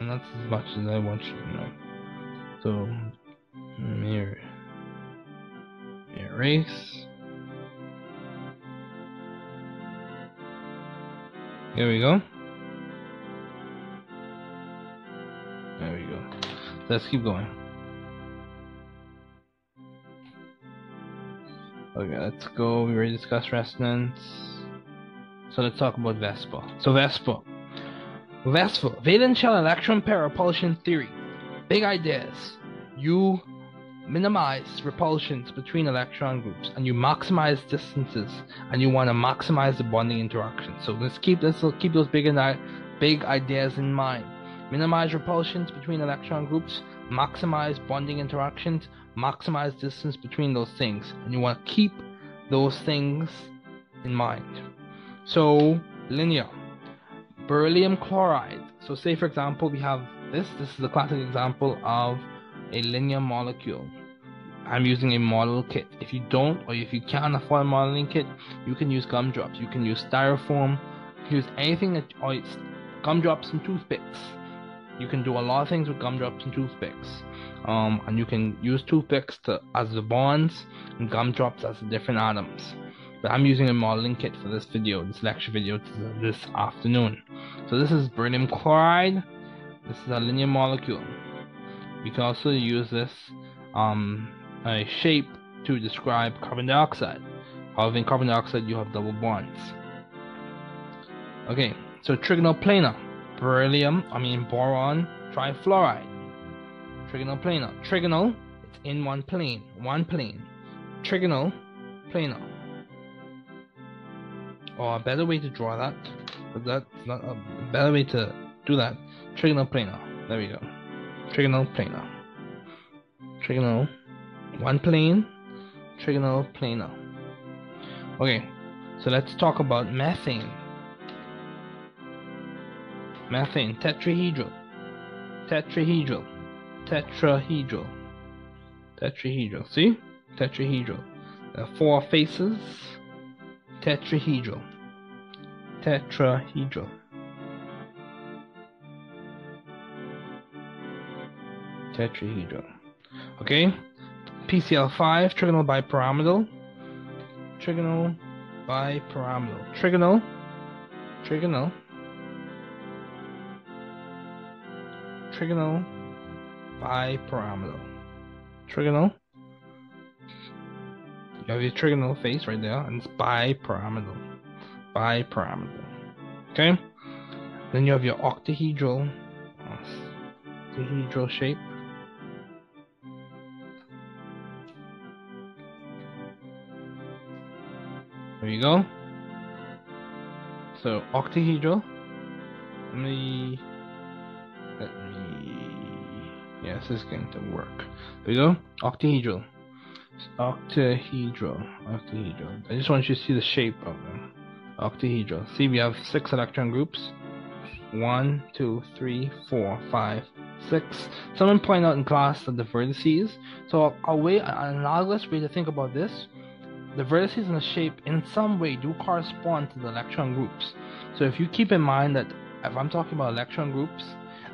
and that's as much as I want you to know. So, mirror, erase. Here we go. There we go. Let's keep going. Okay, let's go. We already discussed resonance. So let's talk about VSEPR. So VSEPR. VSEPR, valence shell electron pair repulsion theory. Big ideas. You minimize repulsions between electron groups and you maximize distances and you want to maximize the bonding interaction. So let's keep let's keep those big big ideas in mind. Minimize repulsions between electron groups, maximize bonding interactions, maximize distance between those things. And you want to keep those things in mind. So linear. Beryllium chloride. So say for example we have this. This is a classic example of a linear molecule. I'm using a model kit. If you don't or if you can't afford a modeling kit, you can use gumdrops. You can use styrofoam. You can use anything that or gumdrops and toothpicks. You can do a lot of things with gumdrops and toothpicks. Um, and you can use toothpicks to, as the bonds and gumdrops as the different atoms but I'm using a modeling kit for this video, this lecture video this afternoon. So this is beryllium chloride. This is a linear molecule. We can also use this um, a shape to describe carbon dioxide. However, in carbon dioxide you have double bonds. Okay, so trigonal planar, beryllium, I mean boron trifluoride. Trigonal planar, trigonal, it's in one plane. One plane. Trigonal, planar. Or a better way to draw that, but that's not a better way to do that. Trigonal planar. There we go. Trigonal planar. Trigonal, one plane, trigonal planar. Okay, so let's talk about methane. Methane, tetrahedral, tetrahedral, tetrahedral, tetrahedral. See? Tetrahedral. Four faces. Tetrahedral. Tetrahedral. Tetrahedral. Okay? PCl5, trigonal bipyramidal. Trigonal bipyramidal. Trigonal. Trigonal. Trigonal bipyramidal. Trigonal. You have your trigonal face right there, and it's bipyramidal. Bipyramidal. Okay? Then you have your octahedral, octahedral shape. There you go. So octahedral. Let me this is going to work. There we go. Octahedral. Octahedral. Octahedral. I just want you to see the shape of them. Octahedral. See we have six electron groups. One, two, three, four, five, six. Someone pointed out in class that the vertices. So a way an analogous way to think about this the vertices in the shape in some way do correspond to the electron groups. So if you keep in mind that if I'm talking about electron groups,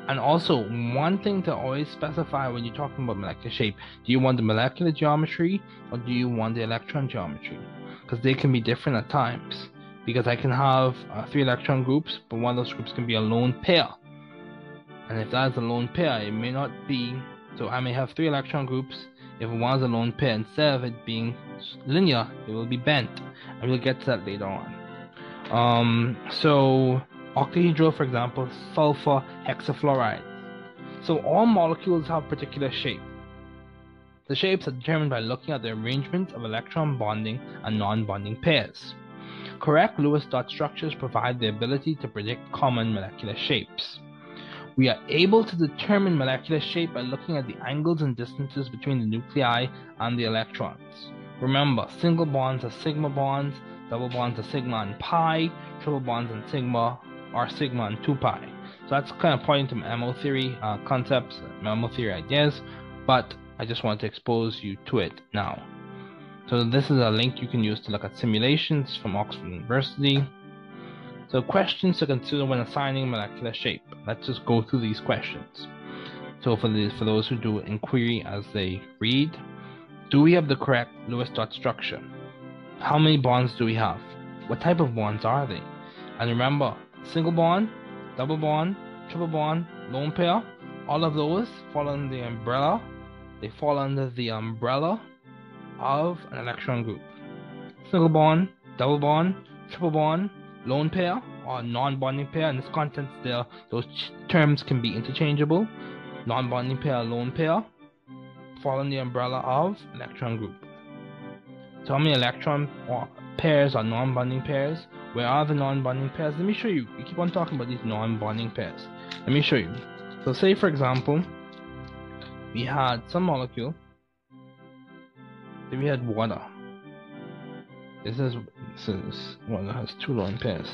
and also one thing to always specify when you're talking about molecular shape, do you want the molecular geometry or do you want the electron geometry? Because they can be different at times. Because I can have uh, three electron groups, but one of those groups can be a lone pair. And if that is a lone pair, it may not be. So I may have three electron groups if one is a lone pair, instead of it being linear, it will be bent. And we'll get to that later on. Um, so, octahedral, for example, sulfur hexafluoride. So, all molecules have particular shape. The shapes are determined by looking at the arrangement of electron bonding and non bonding pairs. Correct Lewis dot structures provide the ability to predict common molecular shapes. We are able to determine molecular shape by looking at the angles and distances between the nuclei and the electrons. Remember, single bonds are sigma bonds, double bonds are sigma and pi, triple bonds and sigma are sigma and 2 pi. So that's kind of pointing to MO theory uh, concepts, MO theory ideas, but I just want to expose you to it now. So this is a link you can use to look at simulations from Oxford University. So questions to consider when assigning molecular shape. Let's just go through these questions. So for the, for those who do inquiry as they read, do we have the correct Lewis dot structure? How many bonds do we have? What type of bonds are they? And remember, single bond, double bond, triple bond, lone pair, all of those fall under the umbrella. They fall under the umbrella of an electron group. Single bond, double bond, triple bond, lone pair or non-bonding pair. In this context, there those terms can be interchangeable. Non-bonding pair, lone pair, fall under the umbrella of electron group. So how many electron pairs are non-bonding pairs? Where are the non-bonding pairs? Let me show you. We keep on talking about these non-bonding pairs. Let me show you. So say for example, we had some molecule. Then we had water. This is this is that has two lone pairs.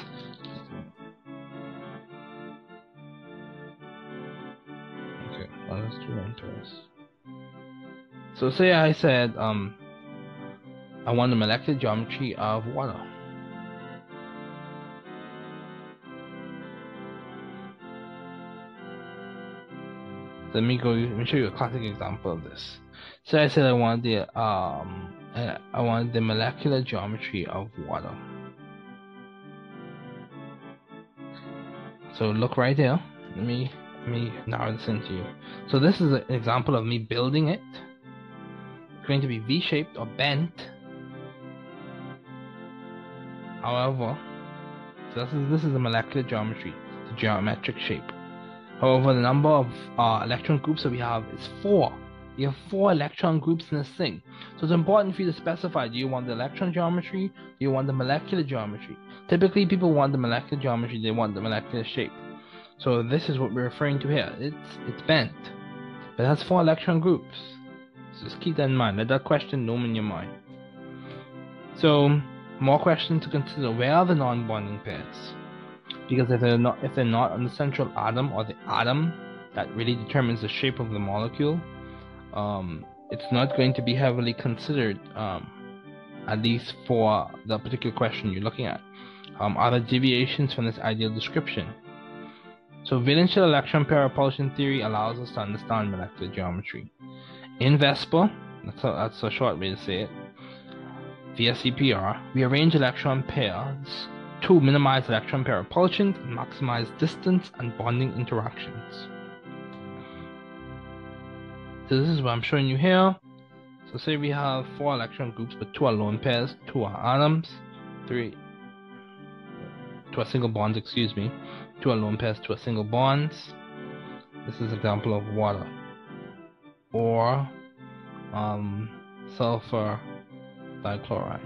Okay, has two lone pairs. So say I said um I want the molecular geometry of water. Let me go. Let me show you a classic example of this. So I said I want the um I want the molecular geometry of water. So look right there. Let me let me narrow this into you. So this is an example of me building it. It's going to be V-shaped or bent. However, so this is this is a molecular geometry, the geometric shape. However, the number of uh, electron groups that we have is four. You have four electron groups in this thing. So it's important for you to specify, do you want the electron geometry? Do you want the molecular geometry? Typically people want the molecular geometry, they want the molecular shape. So this is what we're referring to here. It's it's bent. But it has four electron groups. So just keep that in mind. Let that question loom in your mind. So more questions to consider. Where are the non-bonding pairs? Because if they're not if they're not on the central atom or the atom that really determines the shape of the molecule, um, it's not going to be heavily considered, um, at least for the particular question you're looking at. Um, are there deviations from this ideal description? So valence electron pair repulsion theory allows us to understand molecular geometry. In VSEPR, that's a, that's a short way to say it, VSEPR, we arrange electron pairs to minimize electron pair repulsions and maximize distance and bonding interactions. So this is what I'm showing you here. So say we have four electron groups, but two are lone pairs, two are atoms, three, two are single bonds, excuse me, two are lone pairs, two are single bonds. This is an example of water. Or um, sulfur dichloride.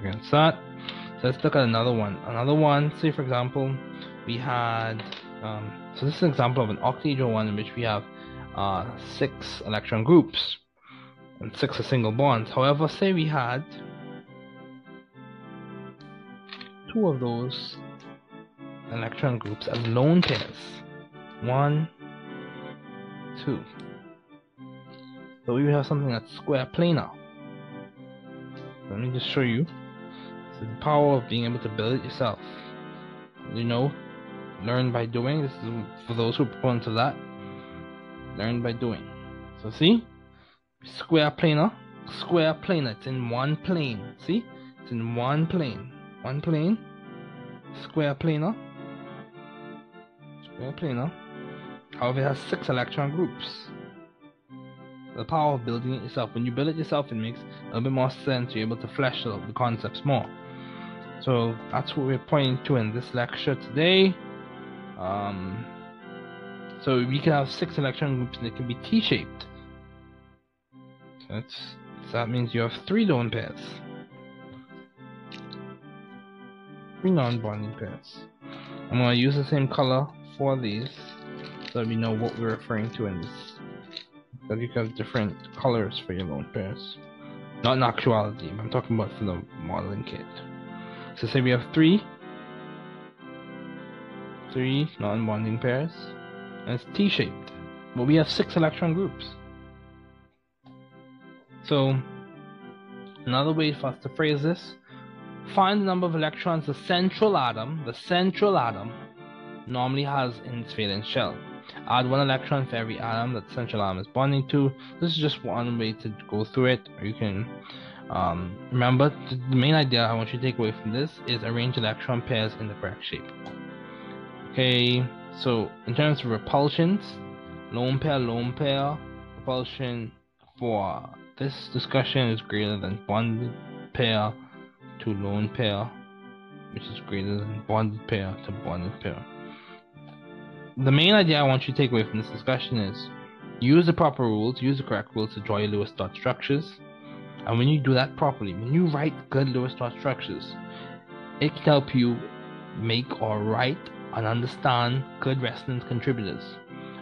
Against that. So let's look at another one. Another one, say for example, we had, um, so this is an example of an octahedral one in which we have uh, six electron groups and six are single bonds. However, say we had two of those electron groups as lone pairs. One, two. So we would have something that's square planar. Let me just show you. The power of being able to build it yourself. You know, learn by doing. This is for those who are prone to that. Learn by doing. So see? Square planar. Square planar. It's in one plane. See? It's in one plane. One plane. Square planar. Square planar. However, it has six electron groups. The power of building it yourself. When you build it yourself, it makes a bit more sense. You're able to flesh out the concepts more. So that's what we're pointing to in this lecture today. Um, so we can have six electron groups and they can be T-shaped. So, so that means you have three lone pairs. Three non-bonding pairs. I'm going to use the same color for these so that we know what we're referring to in this. That you can have different colors for your lone pairs. Not in actuality, I'm talking about for the modeling kit. So say we have three, three non-bonding pairs, and it's T-shaped. But we have six electron groups. So, another way for us to phrase this, find the number of electrons the central atom, the central atom, normally has in its valence shell. Add one electron for every atom that the central atom is bonding to. This is just one way to go through it. You can um, remember the main idea I want you to take away from this is arrange electron pairs in the correct shape. Okay, so in terms of repulsions, lone pair, lone pair, repulsion for this discussion is greater than bonded pair to lone pair, which is greater than bonded pair to bonded pair. The main idea I want you to take away from this discussion is use the proper rules, use the correct rules to draw your Lewis dot structures. And when you do that properly, when you write good Lewis dot structures, it can help you make or write and understand good resonance contributors.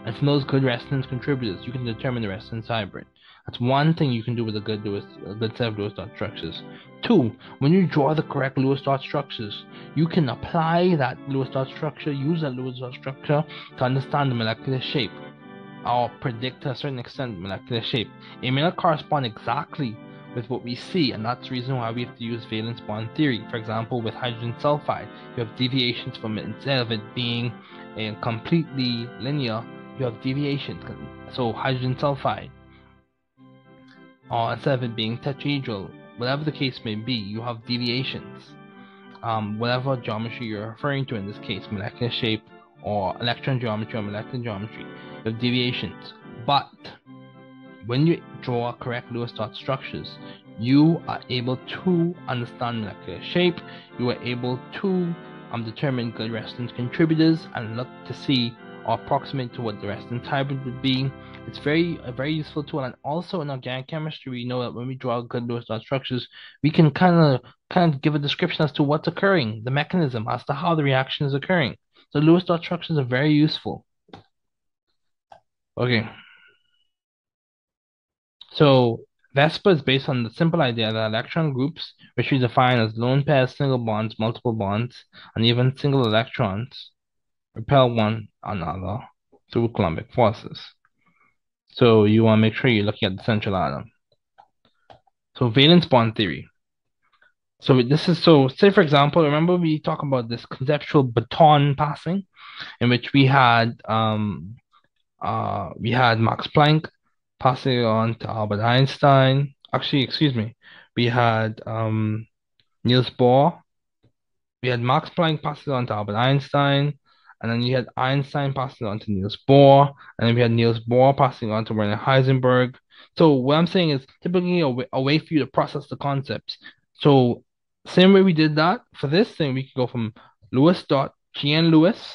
And from those good resonance contributors, you can determine the resonance hybrid. That's one thing you can do with a good Lewis, a good set of Lewis dot structures. Two, when you draw the correct Lewis dot structures, you can apply that Lewis dot structure, use that Lewis dot structure to understand the molecular shape, or predict to a certain extent molecular shape. It may not correspond exactly with what we see, and that's the reason why we have to use valence bond theory. For example, with hydrogen sulfide, you have deviations from it. Instead of it being a completely linear, you have deviations. So hydrogen sulfide, or instead of it being tetrahedral, whatever the case may be, you have deviations. Um, whatever geometry you're referring to in this case, molecular shape or electron geometry or molecular geometry, you have deviations. But when you draw correct Lewis dot structures, you are able to understand molecular shape, you are able to um, determine good resonance contributors and look to see or approximate to what the resonance hybrid would be. It's very a very useful tool, and also in organic chemistry, we know that when we draw good Lewis dot structures, we can kind of kind of give a description as to what's occurring, the mechanism, as to how the reaction is occurring. So Lewis dot structures are very useful. Okay. So VSEPR is based on the simple idea that electron groups, which we define as lone pairs, single bonds, multiple bonds, and even single electrons, repel one another through Coulombic forces. So you want to make sure you're looking at the central atom. So valence bond theory. So this is so say for example, remember we talk about this conceptual baton passing, in which we had um uh we had Max Planck passing it on to Albert Einstein. Actually, excuse me, we had um Niels Bohr. We had Max Planck passing it on to Albert Einstein. And then you had Einstein passing on to Niels Bohr, and then we had Niels Bohr passing on to Werner Heisenberg. So what I'm saying is typically a way, a way for you to process the concepts. So same way we did that for this thing, we could go from Lewis dot G.N. Lewis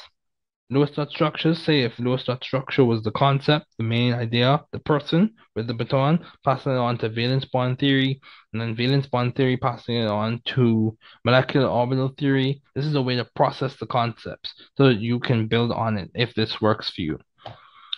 Lewis dot structure, say if Lewis dot structure was the concept, the main idea, the person with the baton, passing it on to valence bond theory, and then valence bond theory passing it on to molecular orbital theory. This is a way to process the concepts so that you can build on it if this works for you.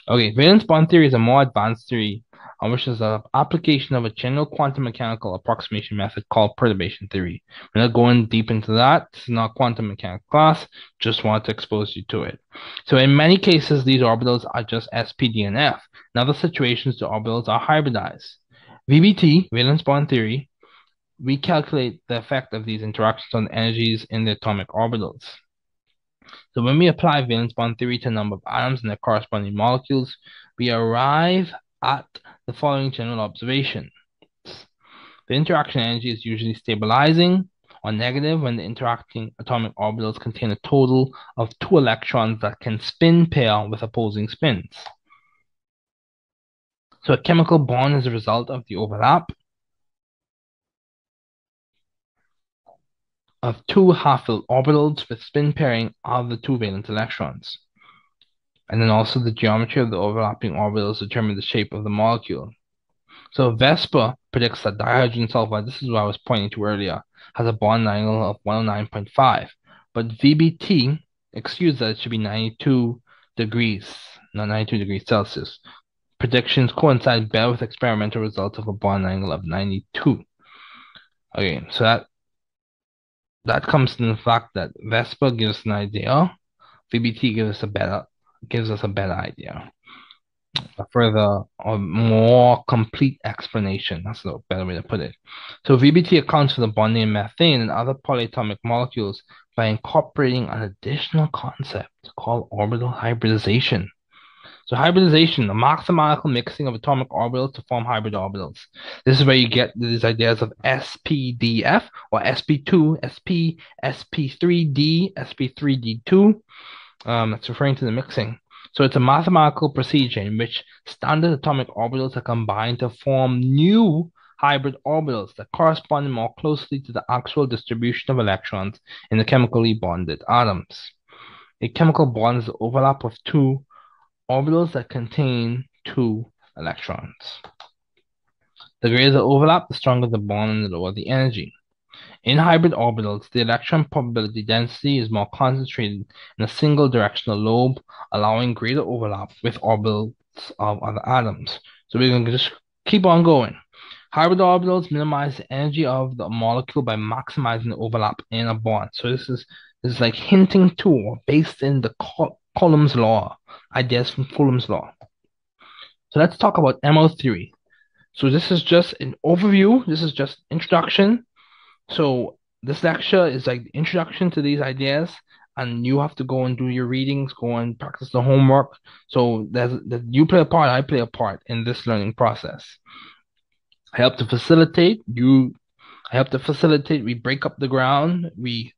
Okay, valence bond theory is a more advanced theory which is an application of a general quantum mechanical approximation method called perturbation theory. We're not going deep into that. This is not quantum mechanics class. Just want to expose you to it. So in many cases, these orbitals are just SPD and F. In other situations, the orbitals are hybridized. VBT, valence bond theory, we calculate the effect of these interactions on the energies in the atomic orbitals. So when we apply valence bond theory to a number of atoms and their corresponding molecules, we arrive at the following general observation. The interaction energy is usually stabilizing or negative when the interacting atomic orbitals contain a total of two electrons that can spin pair with opposing spins. So a chemical bond is a result of the overlap of two half-filled orbitals with spin pairing of the two valence electrons. And then also the geometry of the overlapping orbitals determine the shape of the molecule. So VSEPR predicts that dihydrogen sulfide, this is what I was pointing to earlier, has a bond angle of 109.5. But VBT excuse that it should be 92 degrees, not 92 degrees Celsius. Predictions coincide better with experimental results of a bond angle of 92. Okay, so that that comes from the fact that VSEPR gives us an idea, VBT gives us a better gives us a better idea. A further or more complete explanation. That's a better way to put it. So VBT accounts for the bonding of methane and other polyatomic molecules by incorporating an additional concept called orbital hybridization. So hybridization, the mathematical mixing of atomic orbitals to form hybrid orbitals. This is where you get these ideas of SPDF or SP2, SP, SP3D, SP3D2. Um, that's referring to the mixing. So it's a mathematical procedure in which standard atomic orbitals are combined to form new hybrid orbitals that correspond more closely to the actual distribution of electrons in the chemically bonded atoms. A chemical bond is the overlap of two orbitals that contain two electrons. The greater the overlap, the stronger the bond and the lower the energy. In hybrid orbitals, the electron probability density is more concentrated in a single directional lobe, allowing greater overlap with orbitals of other atoms. So we're going to just keep on going. Hybrid orbitals minimize the energy of the molecule by maximizing the overlap in a bond. So this is this is like hinting to or based in the Coulomb's law, ideas from Coulomb's law. So let's talk about MO theory. So this is just an overview. This is just introduction so this lecture is like the introduction to these ideas, and you have to go and do your readings, go and practice the homework. So there's that you play a part, I play a part in this learning process. I help to facilitate you. I help to facilitate. We break up the ground. We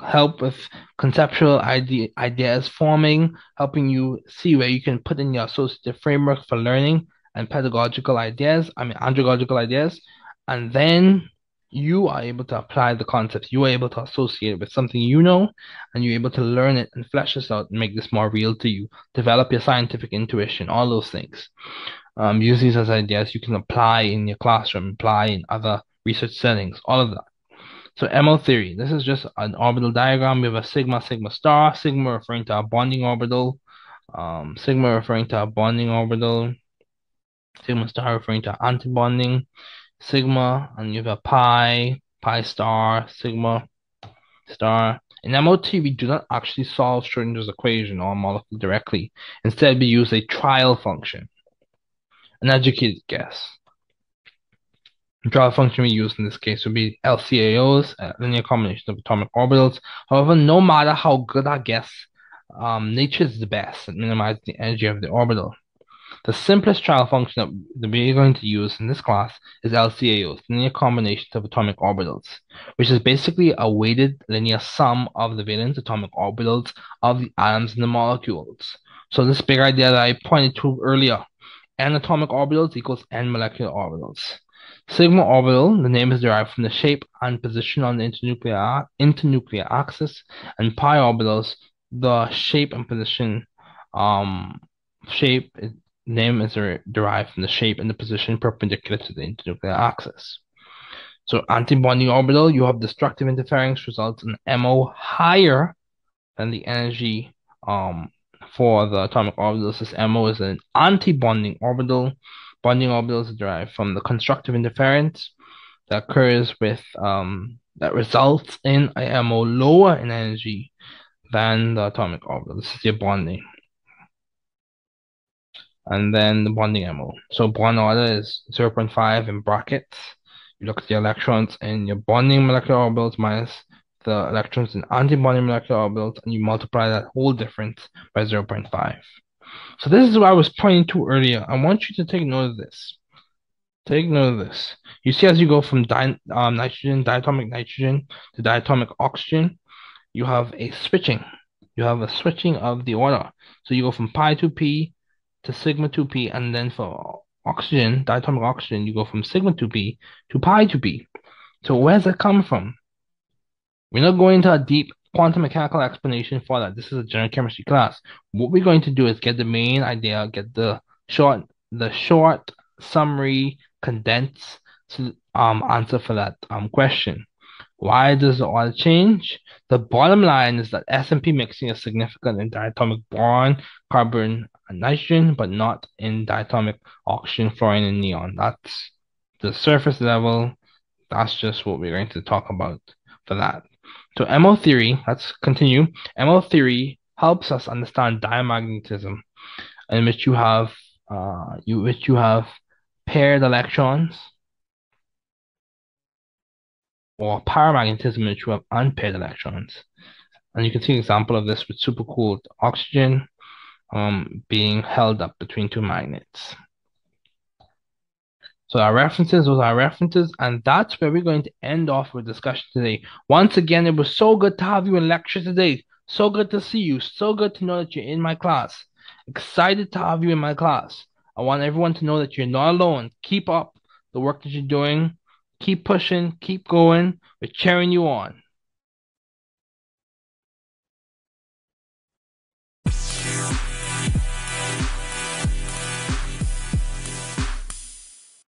help with conceptual idea, ideas forming, helping you see where you can put in your associative framework for learning and pedagogical ideas. I mean, andragogical ideas, and then you are able to apply the concepts. You are able to associate it with something you know, and you're able to learn it and flesh this out and make this more real to you. Develop your scientific intuition, all those things. Um, use these as ideas you can apply in your classroom, apply in other research settings, all of that. So MO theory, this is just an orbital diagram. We have a sigma, sigma star, sigma referring to a bonding orbital, um, sigma referring to a bonding orbital, sigma star referring to antibonding, sigma, and you have a pi, pi star, sigma star. In MOT, we do not actually solve Schrodinger's equation or molecule directly. Instead, we use a trial function, an educated guess. The trial function we use in this case would be LCAOs, linear combination of atomic orbitals. However, no matter how good our guess, um, nature is the best at minimizing the energy of the orbital. The simplest trial function that we're going to use in this class is LCAOs, linear combinations of atomic orbitals, which is basically a weighted linear sum of the valence atomic orbitals of the atoms in the molecules. So this big idea that I pointed to earlier, n atomic orbitals equals n molecular orbitals. Sigma orbital, the name is derived from the shape and position on the internuclear, internuclear axis, and pi orbitals, the shape and position um, shape name is derived from the shape and the position perpendicular to the internuclear axis. So antibonding orbital, you have destructive interference results in MO higher than the energy um, for the atomic orbital. This MO is an antibonding orbital. Bonding orbitals derived from the constructive interference that occurs with um, that results in a MO lower in energy than the atomic orbital. This is your bonding and then the bonding MO. So bond order is 0.5 in brackets. You look at the electrons in your bonding molecular orbitals minus the electrons in antibonding molecular orbitals, and you multiply that whole difference by 0.5. So this is what I was pointing to earlier. I want you to take note of this. Take note of this. You see, as you go from di um, nitrogen, diatomic nitrogen to diatomic oxygen, you have a switching. You have a switching of the order. So you go from pi 2p to sigma 2p, and then for oxygen, diatomic oxygen, you go from sigma 2p to pi 2p. So where's that come from? We're not going into a deep quantum mechanical explanation for that. This is a general chemistry class. What we're going to do is get the main idea, get the short, the short summary, condensed um, answer for that um, question. Why does the order change? The bottom line is that S&P mixing is significant in diatomic boron, carbon, and nitrogen, but not in diatomic oxygen, fluorine, and neon. That's the surface level. That's just what we're going to talk about for that. So MO theory, let's continue. MO theory helps us understand diamagnetism, in which you have uh, you which you have paired electrons or paramagnetism in which you have unpaired electrons. And you can see an example of this with supercooled oxygen um, being held up between two magnets. So our references, those are references, and that's where we're going to end off our discussion today. Once again, it was so good to have you in lecture today. So good to see you. So good to know that you're in my class. Excited to have you in my class. I want everyone to know that you're not alone. Keep up the work that you're doing. Keep pushing, keep going. We're cheering you on.